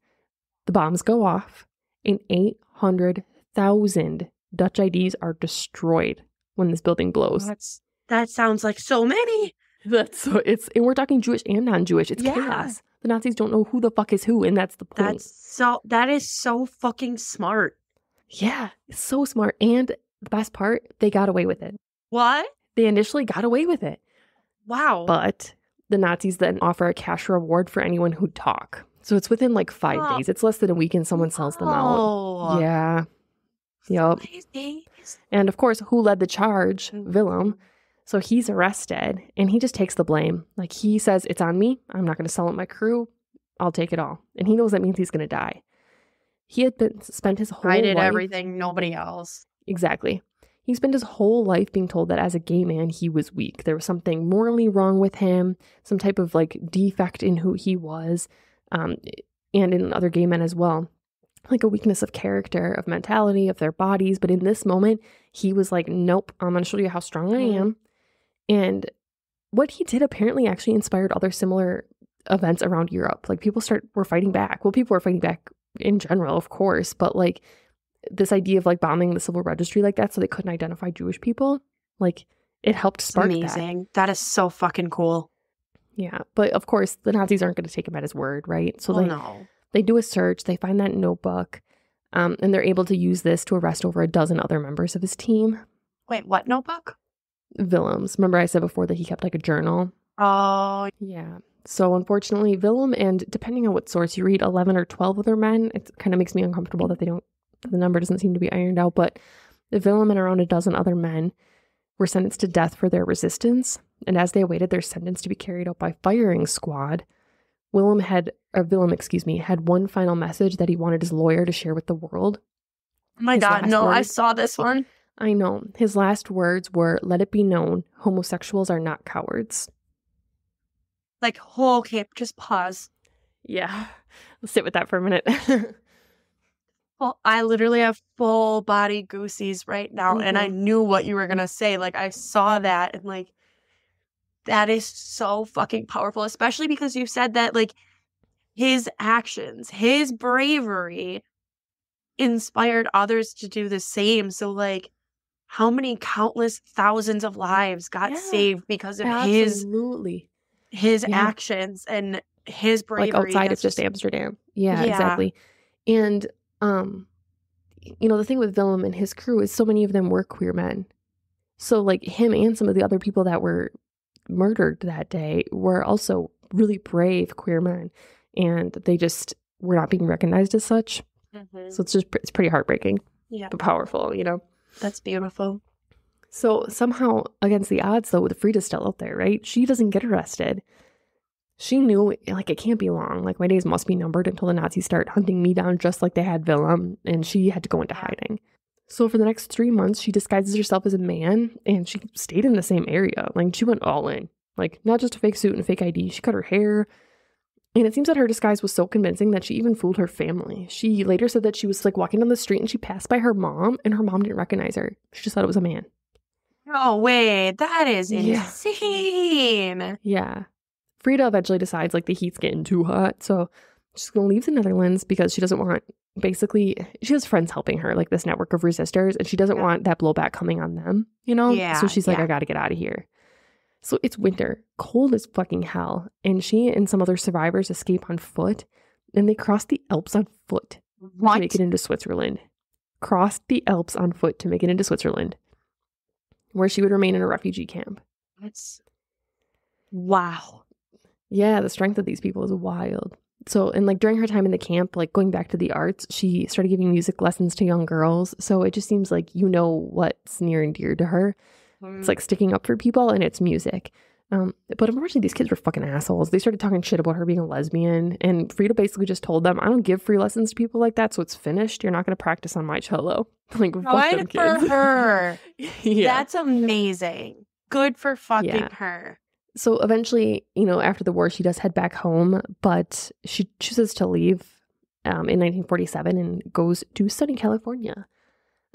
S2: The bombs go off and 800,000 Dutch IDs are destroyed when this building blows.
S1: That's that sounds like so many.
S2: That's so it's and we're talking Jewish and non-Jewish. It's
S1: Yeah.
S2: chaos. The Nazis don't know who the fuck is who and that's the point.
S1: That's so that is so fucking smart.
S2: yeah, so smart and the best part, they got away with it.
S1: What?
S2: They initially got away with it.
S1: Wow.
S2: But the Nazis then offer a cash reward for anyone who'd talk. So it's within like five
S1: Oh.
S2: days. It's less than a week and someone sells them out.
S1: Oh.
S2: Yeah. Yep. And of course, who led the charge?
S1: Mhm.
S2: Willem. So he's arrested and he just takes the blame. Like he says, It's on me. I'm not going to sell out my crew. I'll take it all. And he knows that means he's going to die. He had been spent his whole
S1: I did
S2: life
S1: everything, nobody else.
S2: Exactly. He spent his whole life being told that as a gay man, he was weak. There was something morally wrong with him, some type of like defect in who he was, um, and in other gay men as well. Like a weakness of character, of mentality, of their bodies. But in this moment, he was like, nope, I'm going to show you how strong I
S1: Mhm.
S2: am. And what he did apparently actually inspired other similar events around Europe. Like people start were fighting back. Well, people were fighting back in general, of course, but like this idea of like bombing the civil registry like that so they couldn't identify Jewish people, like it helped
S1: It's
S2: spark that.
S1: amazing. that is so fucking cool.
S2: Yeah, but of course the Nazis aren't going to take him at his word, right? So
S1: well,
S2: they
S1: no.
S2: they do a search, they find that notebook, um, and they're able to use this to arrest over a dozen other members of his team.
S1: Wait, what notebook?
S2: Willems. Remember I said before that he kept like a journal.
S1: Oh,
S2: Yeah. So unfortunately, Willem and depending on what source you read, eleven or twelve other men. It kind of makes me uncomfortable that they don't. The number doesn't seem to be ironed out, but Willem and around a dozen other men were sentenced to death for their resistance. And as they awaited their sentence to be carried out by firing squad, Willem had, or Willem, excuse me, had one final message that he wanted his lawyer to share with the world.
S1: oh my
S2: His
S1: god, no, I saw this one.
S2: I know his last words were, "Let it be known, homosexuals are not cowards."
S1: Like, oh, okay, just pause.
S2: Yeah, let's sit with that for a minute.
S1: Well, I literally have full body goosies right now, and I mm-hmm. knew what you were gonna say. Like, I saw that, and like, that is so fucking powerful, especially because you said that, like, his actions, his bravery inspired others to do the same. So, like, how many countless thousands of lives got
S2: Yeah,
S1: saved because of his
S2: Absolutely.
S1: his
S2: Yeah.
S1: actions and his bravery?
S2: like outside of just Amsterdam. Yeah,
S1: Yeah.
S2: exactly. And um you know, the thing with Willem and his crew is so many of them were queer men. So like him and some of the other people that were murdered that day were also really brave queer men and they just were not being recognized as such.
S1: Mhm.
S2: So it's just it's pretty heartbreaking,
S1: yeah,
S2: but powerful, you know.
S1: that's beautiful.
S2: So somehow, against the odds, though, with Frieda's still out there, right? She doesn't get arrested. She knew, like, it can't be long. Like, my days must be numbered until the Nazis start hunting me down, just like they had Willem, and she had to go into hiding. So for the next three months, she disguises herself as a man, and she stayed in the same area. Like, she went all in. Like, not just a fake suit and a fake ID. She cut her hair. And it seems that her disguise was so convincing that she even fooled her family. She later said that she was like walking down the street and she passed by her mom, and her mom didn't recognize her. She just thought it was a man.
S1: Oh wait, that is
S2: Yeah.
S1: insane.
S2: Yeah. Frieda eventually decides like the heat's getting too hot. So she's going to leave the Netherlands because she doesn't want, basically, she has friends helping her, like this network of resistors, and she doesn't
S1: Yeah.
S2: want that blowback coming on them, you know?
S1: Yeah,
S2: So she's like,
S1: yeah.
S2: I got to get out of here. So it's winter, cold as fucking hell. And she and some other survivors escape on foot and they cross the Alps on foot to make it into Switzerland. Crossed the Alps on foot to make it into Switzerland, where she would remain in a refugee camp.
S1: That's wow.
S2: Yeah, the strength of these people is wild. So, and like during her time in the camp, like going back to the arts, she started giving music lessons to young girls. So it just seems like you know what's near and dear to her.
S1: Mm.
S2: It's like sticking up for people and it's music. Um, but unfortunately, these kids were fucking assholes. They started talking shit about her being a lesbian, and Frieda basically just told them, "I don't give free lessons to people like that, so it's finished. You're not going to practice on my cello." Like,
S1: Good for her.
S2: yeah.
S1: That's amazing. Good for fucking
S2: Yeah.
S1: her.
S2: So eventually, you know, after the war, she does head back home, but she chooses to leave um, in 1947 and goes to study in California.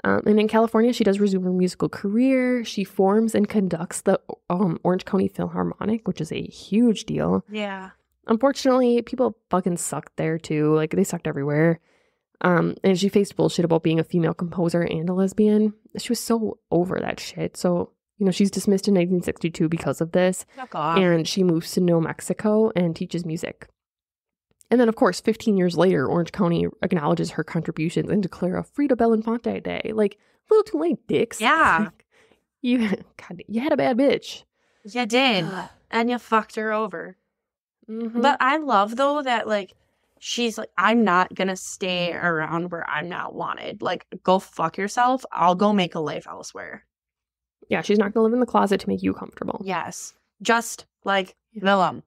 S2: Um, and in California, she does resume her musical career. She forms and conducts the um, Orange County Philharmonic, which is a huge deal.
S1: Yeah.
S2: Unfortunately, people fucking sucked there too. Like they sucked everywhere. Um, and she faced bullshit about being a female composer and a lesbian. She was so over that shit. So, you know, she's dismissed in 1962 because of this. And she moves to New Mexico and teaches music. And then, of course, 15 years later, Orange County acknowledges her contributions and declare a Frieda Belinfante Day. Like, a little too late, dicks.
S1: Yeah.
S2: Like, you, God, you had a bad bitch.
S1: you did. and you fucked her over.
S2: Mhm.
S1: But I love though that like she's like, I'm not gonna stay around where I'm not wanted. Like, go fuck yourself. I'll go make a life elsewhere.
S2: Yeah, she's not going to live in the closet to make you comfortable.
S1: Yes. Just like
S2: Yeah.
S1: Willem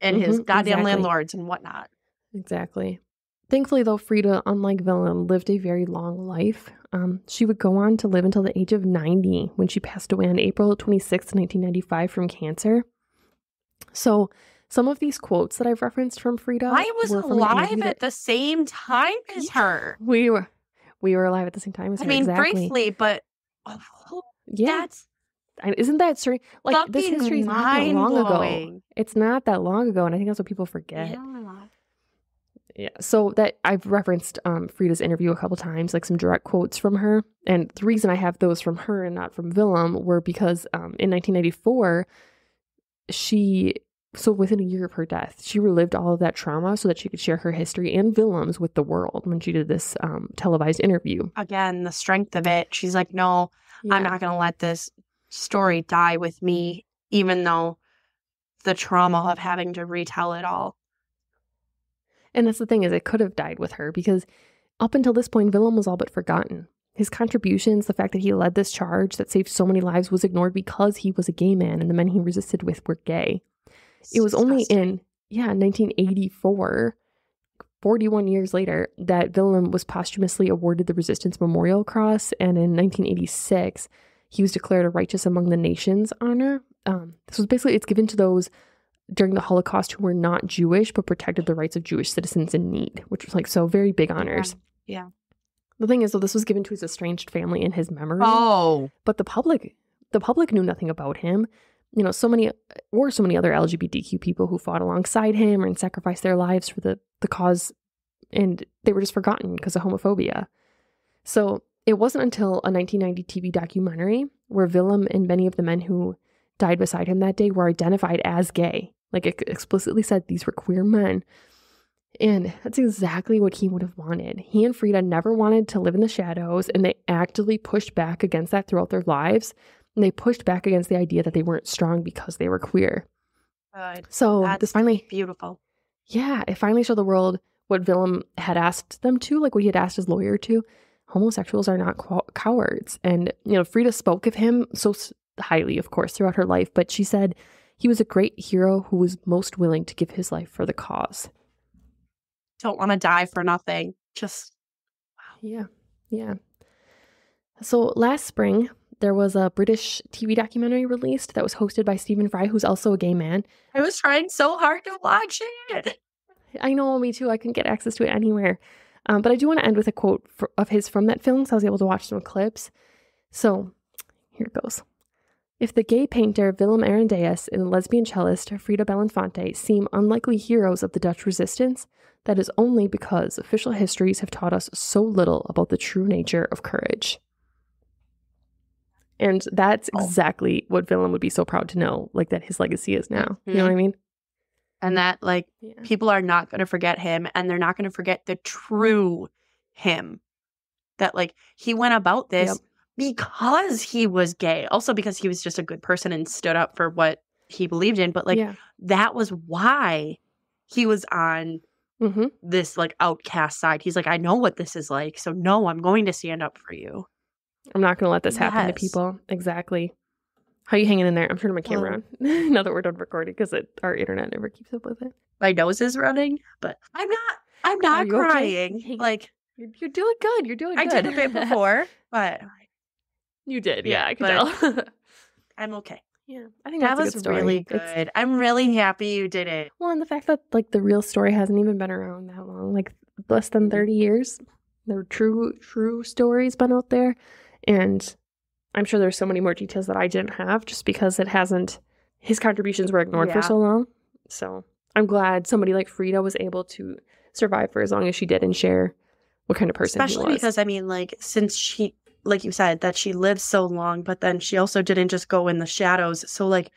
S1: and his
S2: Mhm,
S1: goddamn
S2: exactly.
S1: landlords and whatnot.
S2: Exactly. Thankfully, though, Frieda, unlike Willem, lived a very long life. Um, she would go on to live until the age of 90 when she passed away on April 26, 1995, from cancer. So, some of these quotes that I've referenced from Frieda.
S1: I was
S2: were from an
S1: alive at the same time as her.
S2: We were, we were alive at the same time as
S1: I
S2: her.
S1: I mean,
S2: exactly.
S1: briefly, but oh,
S2: Yeah,
S1: that's
S2: isn't that strange? Like this history is not that long ago. It's not that long ago, and I think that's what people forget.
S1: Yeah.
S2: Yeah. So that I've referenced um, Frieda's interview a couple times, like some direct quotes from her. And the reason I have those from her and not from Willem were because um, in 1994, she, so within a year of her death, she relived all of that trauma so that she could share her history and Willem's with the world when she did this um, televised interview.
S1: Again, the strength of it. She's like, no, I'm not going to let this story die with me, even though the trauma of having to retell it all.
S2: And that's the thing is, it could have died with her because up until this point, Willem was all but forgotten. His contributions, the fact that he led this charge that saved so many lives, was ignored because he was a gay man and the men he resisted with were gay. It was only in, yeah, 1984, 41 years later, that Willem was posthumously awarded the Resistance Memorial Cross. And in 1986, he was declared a Righteous Among the Nations honor. Um, this was basically, it's given to those during the Holocaust who were not Jewish but protected the rights of Jewish citizens in need, which was like so very big honors.
S1: Yeah.
S2: The thing is, though, this was given to his estranged family in his memory,
S1: Oh,
S2: but the public, the public knew nothing about him. You know, so many or so many other LGBTQ people who fought alongside him and sacrificed their lives for the the cause, and they were just forgotten because of homophobia. So it wasn't until a 1990 TV documentary where Willem and many of the men who died beside him that day were identified as gay. Like it explicitly said these were queer men. And that's exactly what he would have wanted. He and Frieda never wanted to live in the shadows, and they actively pushed back against that throughout their lives. And they pushed back against the idea that they weren't strong because they were queer.
S1: good.
S2: So
S1: That's
S2: this finally,
S1: Beautiful.
S2: yeah, it finally showed the world what Willem had asked them to, like what he had asked his lawyer to. Homosexuals are not cow- cowards. And, you know, Frieda spoke of him so highly, of course, throughout her life, but she said he was a great hero who was most willing to give his life for the cause.
S1: Don't want to die for nothing. Just
S2: Yeah, yeah. So last spring, there was a British TV documentary released that was hosted by Stephen Fry, who's also a gay man.
S1: I was trying so hard to watch it.
S2: I know, me too. I couldn't get access to it anywhere. Um, but I do want to end with a quote for, of his from that film, so I was able to watch some clips. So here it goes. If the gay painter Willem Arondeus and the lesbian cellist Frieda Belinfante seem unlikely heroes of the Dutch resistance, that is only because official histories have taught us so little about the true nature of courage. And that's
S1: Oh.
S2: exactly what Willem would be so proud to know, like that his legacy is now. You know what I mean?
S1: And that like
S2: Yeah.
S1: people are not going to forget him and they're not going to forget the true him. That like he went about this
S2: Yep.
S1: because he was gay. Also because he was just a good person and stood up for what he believed in, but like
S2: yeah.
S1: that was why he was on
S2: Mm-hmm.
S1: this like outcast side. He's like I know what this is like, so no, I'm going to stand up for you.
S2: I'm not going to let this happen to people. Exactly. How you hanging in there? I'm turning my camera
S1: Well-
S2: on now that we're done recording because our internet never keeps up with it.
S1: My nose is running, but I'm not. I'm not
S2: okay?
S1: crying.
S2: Hang-
S1: Like
S2: You're, you're doing good. You're doing good.
S1: I
S2: good.
S1: did a bit before, but
S2: you did, yeah,
S1: Yeah,
S2: I can tell.
S1: I'm okay.
S2: yeah, I think
S1: That was
S2: good
S1: really
S2: It's-
S1: good. I'm really happy you did it.
S2: Well, and the fact that like the real story hasn't even been around that long, like less than mm-hmm. 30 years. There are true, true stories been out there. And I'm sure there's so many more details that I didn't have just because it hasn't, his contributions were ignored for so long. So I'm glad somebody like Frieda was able to survive for as long as she did and share what kind of person
S1: Especially because I mean, like, since she, like you said, that she lived so long, but then she also didn't just go in the shadows. So, like,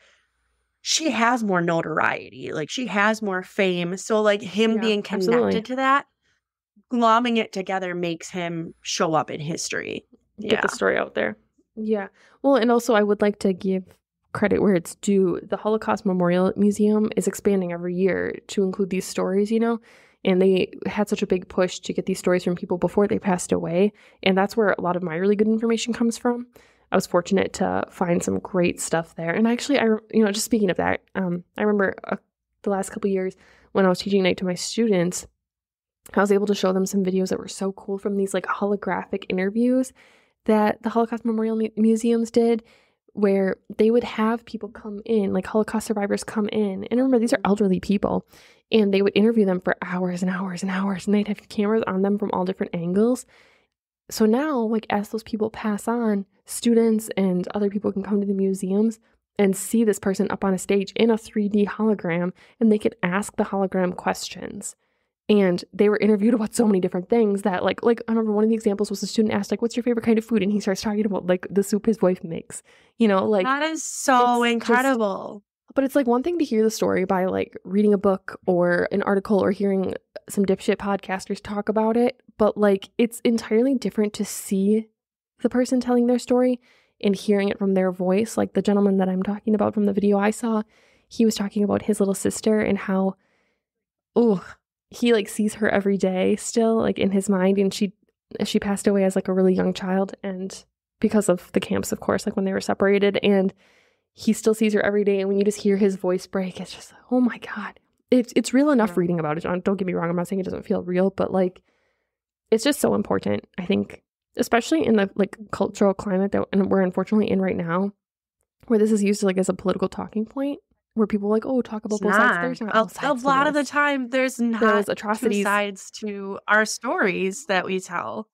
S1: she has more notoriety. Like, she has more fame. So, like, him
S2: Yeah,
S1: being connected
S2: absolutely.
S1: to that, glomming it together makes him show up in history.
S2: Get
S1: Yeah.
S2: the story out there. Yeah. Well, and also I would like to give credit where it's due. The Holocaust Memorial Museum is expanding every year to include these stories, you know, and they had such a big push to get these stories from people before they passed away, and that's where a lot of my really good information comes from. I was fortunate to find some great stuff there, and actually, I you know, just speaking of that, um, I remember uh, the last couple years when I was teaching night to my students, I was able to show them some videos that were so cool from these like holographic interviews that the Holocaust Memorial Mu- Museums did, where they would have people come in, like Holocaust survivors come in. And remember, these are elderly people, and they would interview them for hours and hours and hours, and they'd have cameras on them from all different angles. So now, like, as those people pass on, students and other people can come to the museums and see this person up on a stage in a 3D hologram, and they can ask the hologram questions and they were interviewed about so many different things that like like I remember one of the examples was a student asked like what's your favorite kind of food and he starts talking about like the soup his wife makes you know like
S1: that is so
S2: it's just-
S1: incredible.
S2: but it's like one thing to hear the story by like reading a book or an article or hearing some dipshit podcasters talk about it but like it's entirely different to see the person telling their story and hearing it from their voice like the gentleman that I'm talking about from the video I saw he was talking about his little sister and how oh he like sees her every day still like in his mind and she she passed away as like a really young child and because of the camps of course like when they were separated and he still sees her every day and when you just hear his voice break it's just oh my god it's it's real enough
S1: Yeah.
S2: reading about it Don't- don't get me wrong i'm not saying it doesn't feel real but like it's just so important i think especially in the like cultural climate that and we're unfortunately in right now where this is used like as a political talking point where people are like oh talk about
S1: It's
S2: both
S1: not.
S2: sides there's not
S1: a,
S2: both
S1: a
S2: sides to
S1: lot of the time, there's not
S2: there's
S1: two
S2: atrocities
S1: sides to our stories that we tell.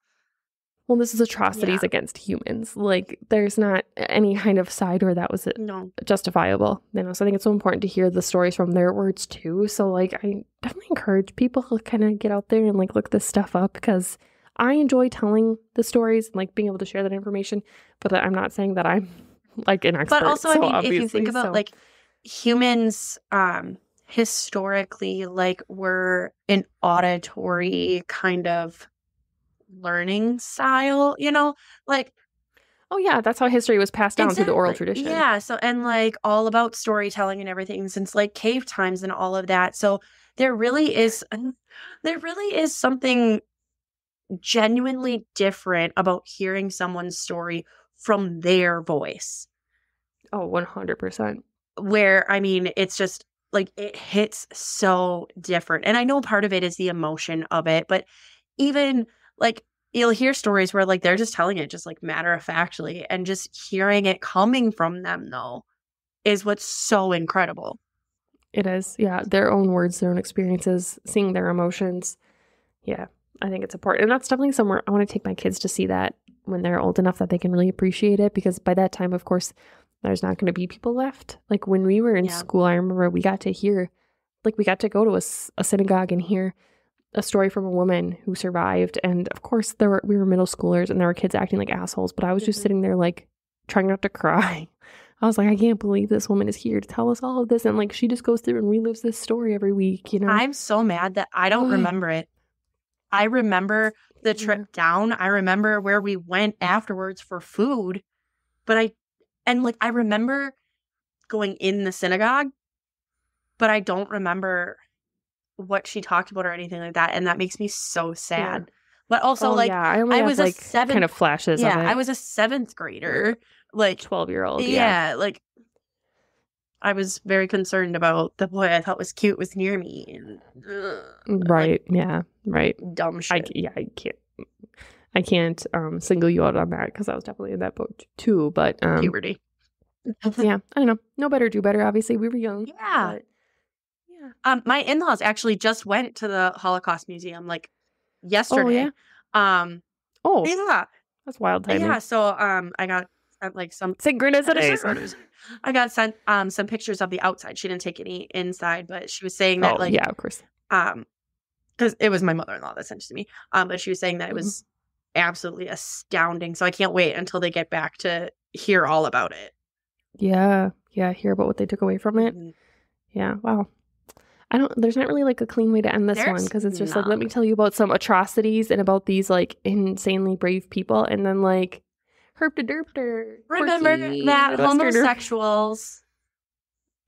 S2: well this is atrocities
S1: Yeah.
S2: against humans like there's not any kind of side where that was uh,
S1: No,
S2: justifiable. You know, so I think it's so important to hear the stories from their words too. So like I definitely encourage people to kind of get out there and like look this stuff up because I enjoy telling the stories and like being able to share that information. But I'm not saying that I'm like an expert.
S1: but also,
S2: so
S1: I mean, if you think about
S2: so-
S1: like humans, um, historically, like we're an auditory kind of learning style. You know, like
S2: oh yeah, that's how history was passed down through the oral tradition.
S1: Yeah. So, and like all about storytelling and everything since like cave times and all of that. So, there really is, there really is something genuinely different about hearing someone's story from their voice.
S2: Oh, one hundred percent.
S1: Where, I mean, it's just like it hits so different. And I know part of it is the emotion of it, but even like, You'll hear stories where like they're just telling it just like matter of factly and just hearing it coming from them though is what's so incredible.
S2: It is, yeah. Their own words, their own experiences, seeing their emotions. Yeah, I think it's important. And that's definitely somewhere I want to take my kids to see that when they're old enough that they can really appreciate it. Because by that time, of course, there's not going to be people left. Like when we were in
S1: Yeah.
S2: school, I remember we got to hear, like, we got to go to a, a, synagogue and hear a story from a woman who survived. And of course, there were we were middle schoolers and there were kids acting like assholes. But I was just
S1: Mhm.
S2: sitting there, like, trying not to cry. I was like, I can't believe this woman is here to tell us all of this. And like, she just goes through and relives this story every week, you know?
S1: I'm so mad that I don't remember it. I remember the trip down. I remember where we went afterwards for food. But I and like I remember going in the synagogue, but I don't remember what she talked about or anything like that. And that makes me so sad. But also
S2: oh,
S1: like
S2: yeah, I,
S1: I
S2: have,
S1: was a
S2: like
S1: seventh-
S2: kind of flashes
S1: yeah. I was a seventh grader. Like
S2: 12 year old.
S1: yeah,
S2: Yeah.
S1: like I was very concerned about the boy I thought was cute was near me and ugh, like,
S2: Right. yeah. Right.
S1: dumb shit.
S2: c- yeah. I can't. I can't um, single you out on that because I was definitely in that boat too. But um,
S1: Puberty.
S2: yeah, I don't know. No better, do better. Obviously, we were young.
S1: Yeah.
S2: but yeah.
S1: Um, my in-laws actually just went to the Holocaust Museum like yesterday.
S2: Oh, yeah?
S1: Um,
S2: Oh,
S1: yeah,
S2: that's wild timing.
S1: yeah. So, um, I got sent like some.
S2: Synchronicities.
S1: I got sent um some pictures of the outside. She didn't take any inside, but she was saying that
S2: oh,
S1: like
S2: yeah, of course.
S1: um because it was my mother-in-law that sent it to me. Um, but she was saying that it
S2: Mhm.
S1: was absolutely astounding. So I can't wait until they get back to hear all about it.
S2: Yeah, yeah. Hear about what they took away from it.
S1: Mhm.
S2: Yeah. Wow. I don't. There's not really like a clean way to end this one because it's just like let me tell you about some atrocities and about these like insanely brave people, and then like herp derp derpter.
S1: Remember that homosexuals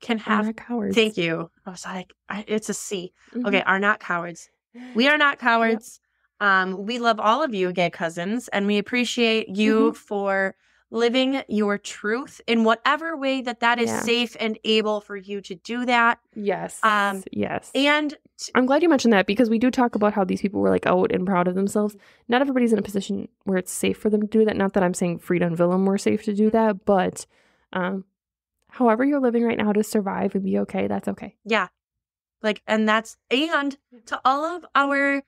S1: can
S2: have cowards.
S1: Thank you. I was like, I, it's a C.
S2: Mhm.
S1: Okay, are not cowards. We are not cowards. Um, we love all of you, gay cousins, and we appreciate you
S2: Mhm.
S1: for living your truth in whatever way that that is
S2: Yeah.
S1: safe and able for you to do that.
S2: Yes.
S1: Um,
S2: yes.
S1: And t-
S2: I'm glad you mentioned that because we do talk about how these people were like out and proud of themselves. Not everybody's in a position where it's safe for them to do that. Not that I'm saying Frieda and Willem were safe to do that, but um, however you're living right now to survive and be okay, that's okay.
S1: yeah, like, and that's, and to all of our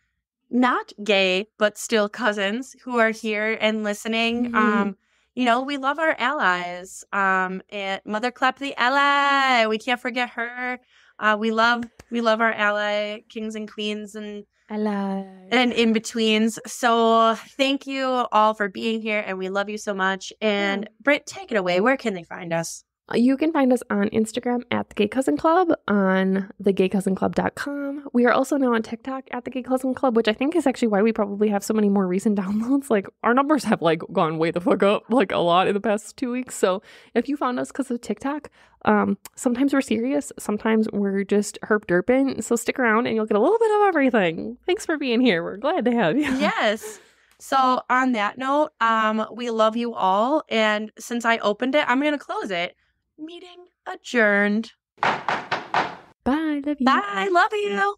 S1: not gay, but still cousins who are here and listening,
S2: Mhm.
S1: um, you know, we love our allies. Um, and Mother Clap the ally. We can't forget her. Uh, we love we love our ally kings and queens and
S2: Alive.
S1: and in betweens. So thank you all for being here, and we love you so much. And Britt, take it away. Where can they find us?
S2: You can find us on Instagram at the Gay Cousin Club, on thegaycousinclub.com. We are also now on TikTok at the Gay Cousin Club, which I think is actually why we probably have so many more recent downloads. Like our numbers have like gone way the fuck up like a lot in the past two weeks. So if you found us because of TikTok, um, sometimes we're serious, sometimes we're just herp derping. So stick around and you'll get a little bit of everything. Thanks for being here. We're glad to have you.
S1: yes. So on that note, um, we love you all, and since I opened it, I'm gonna close it. Meeting adjourned.
S2: Bye. Love you.
S1: Bye. Love you.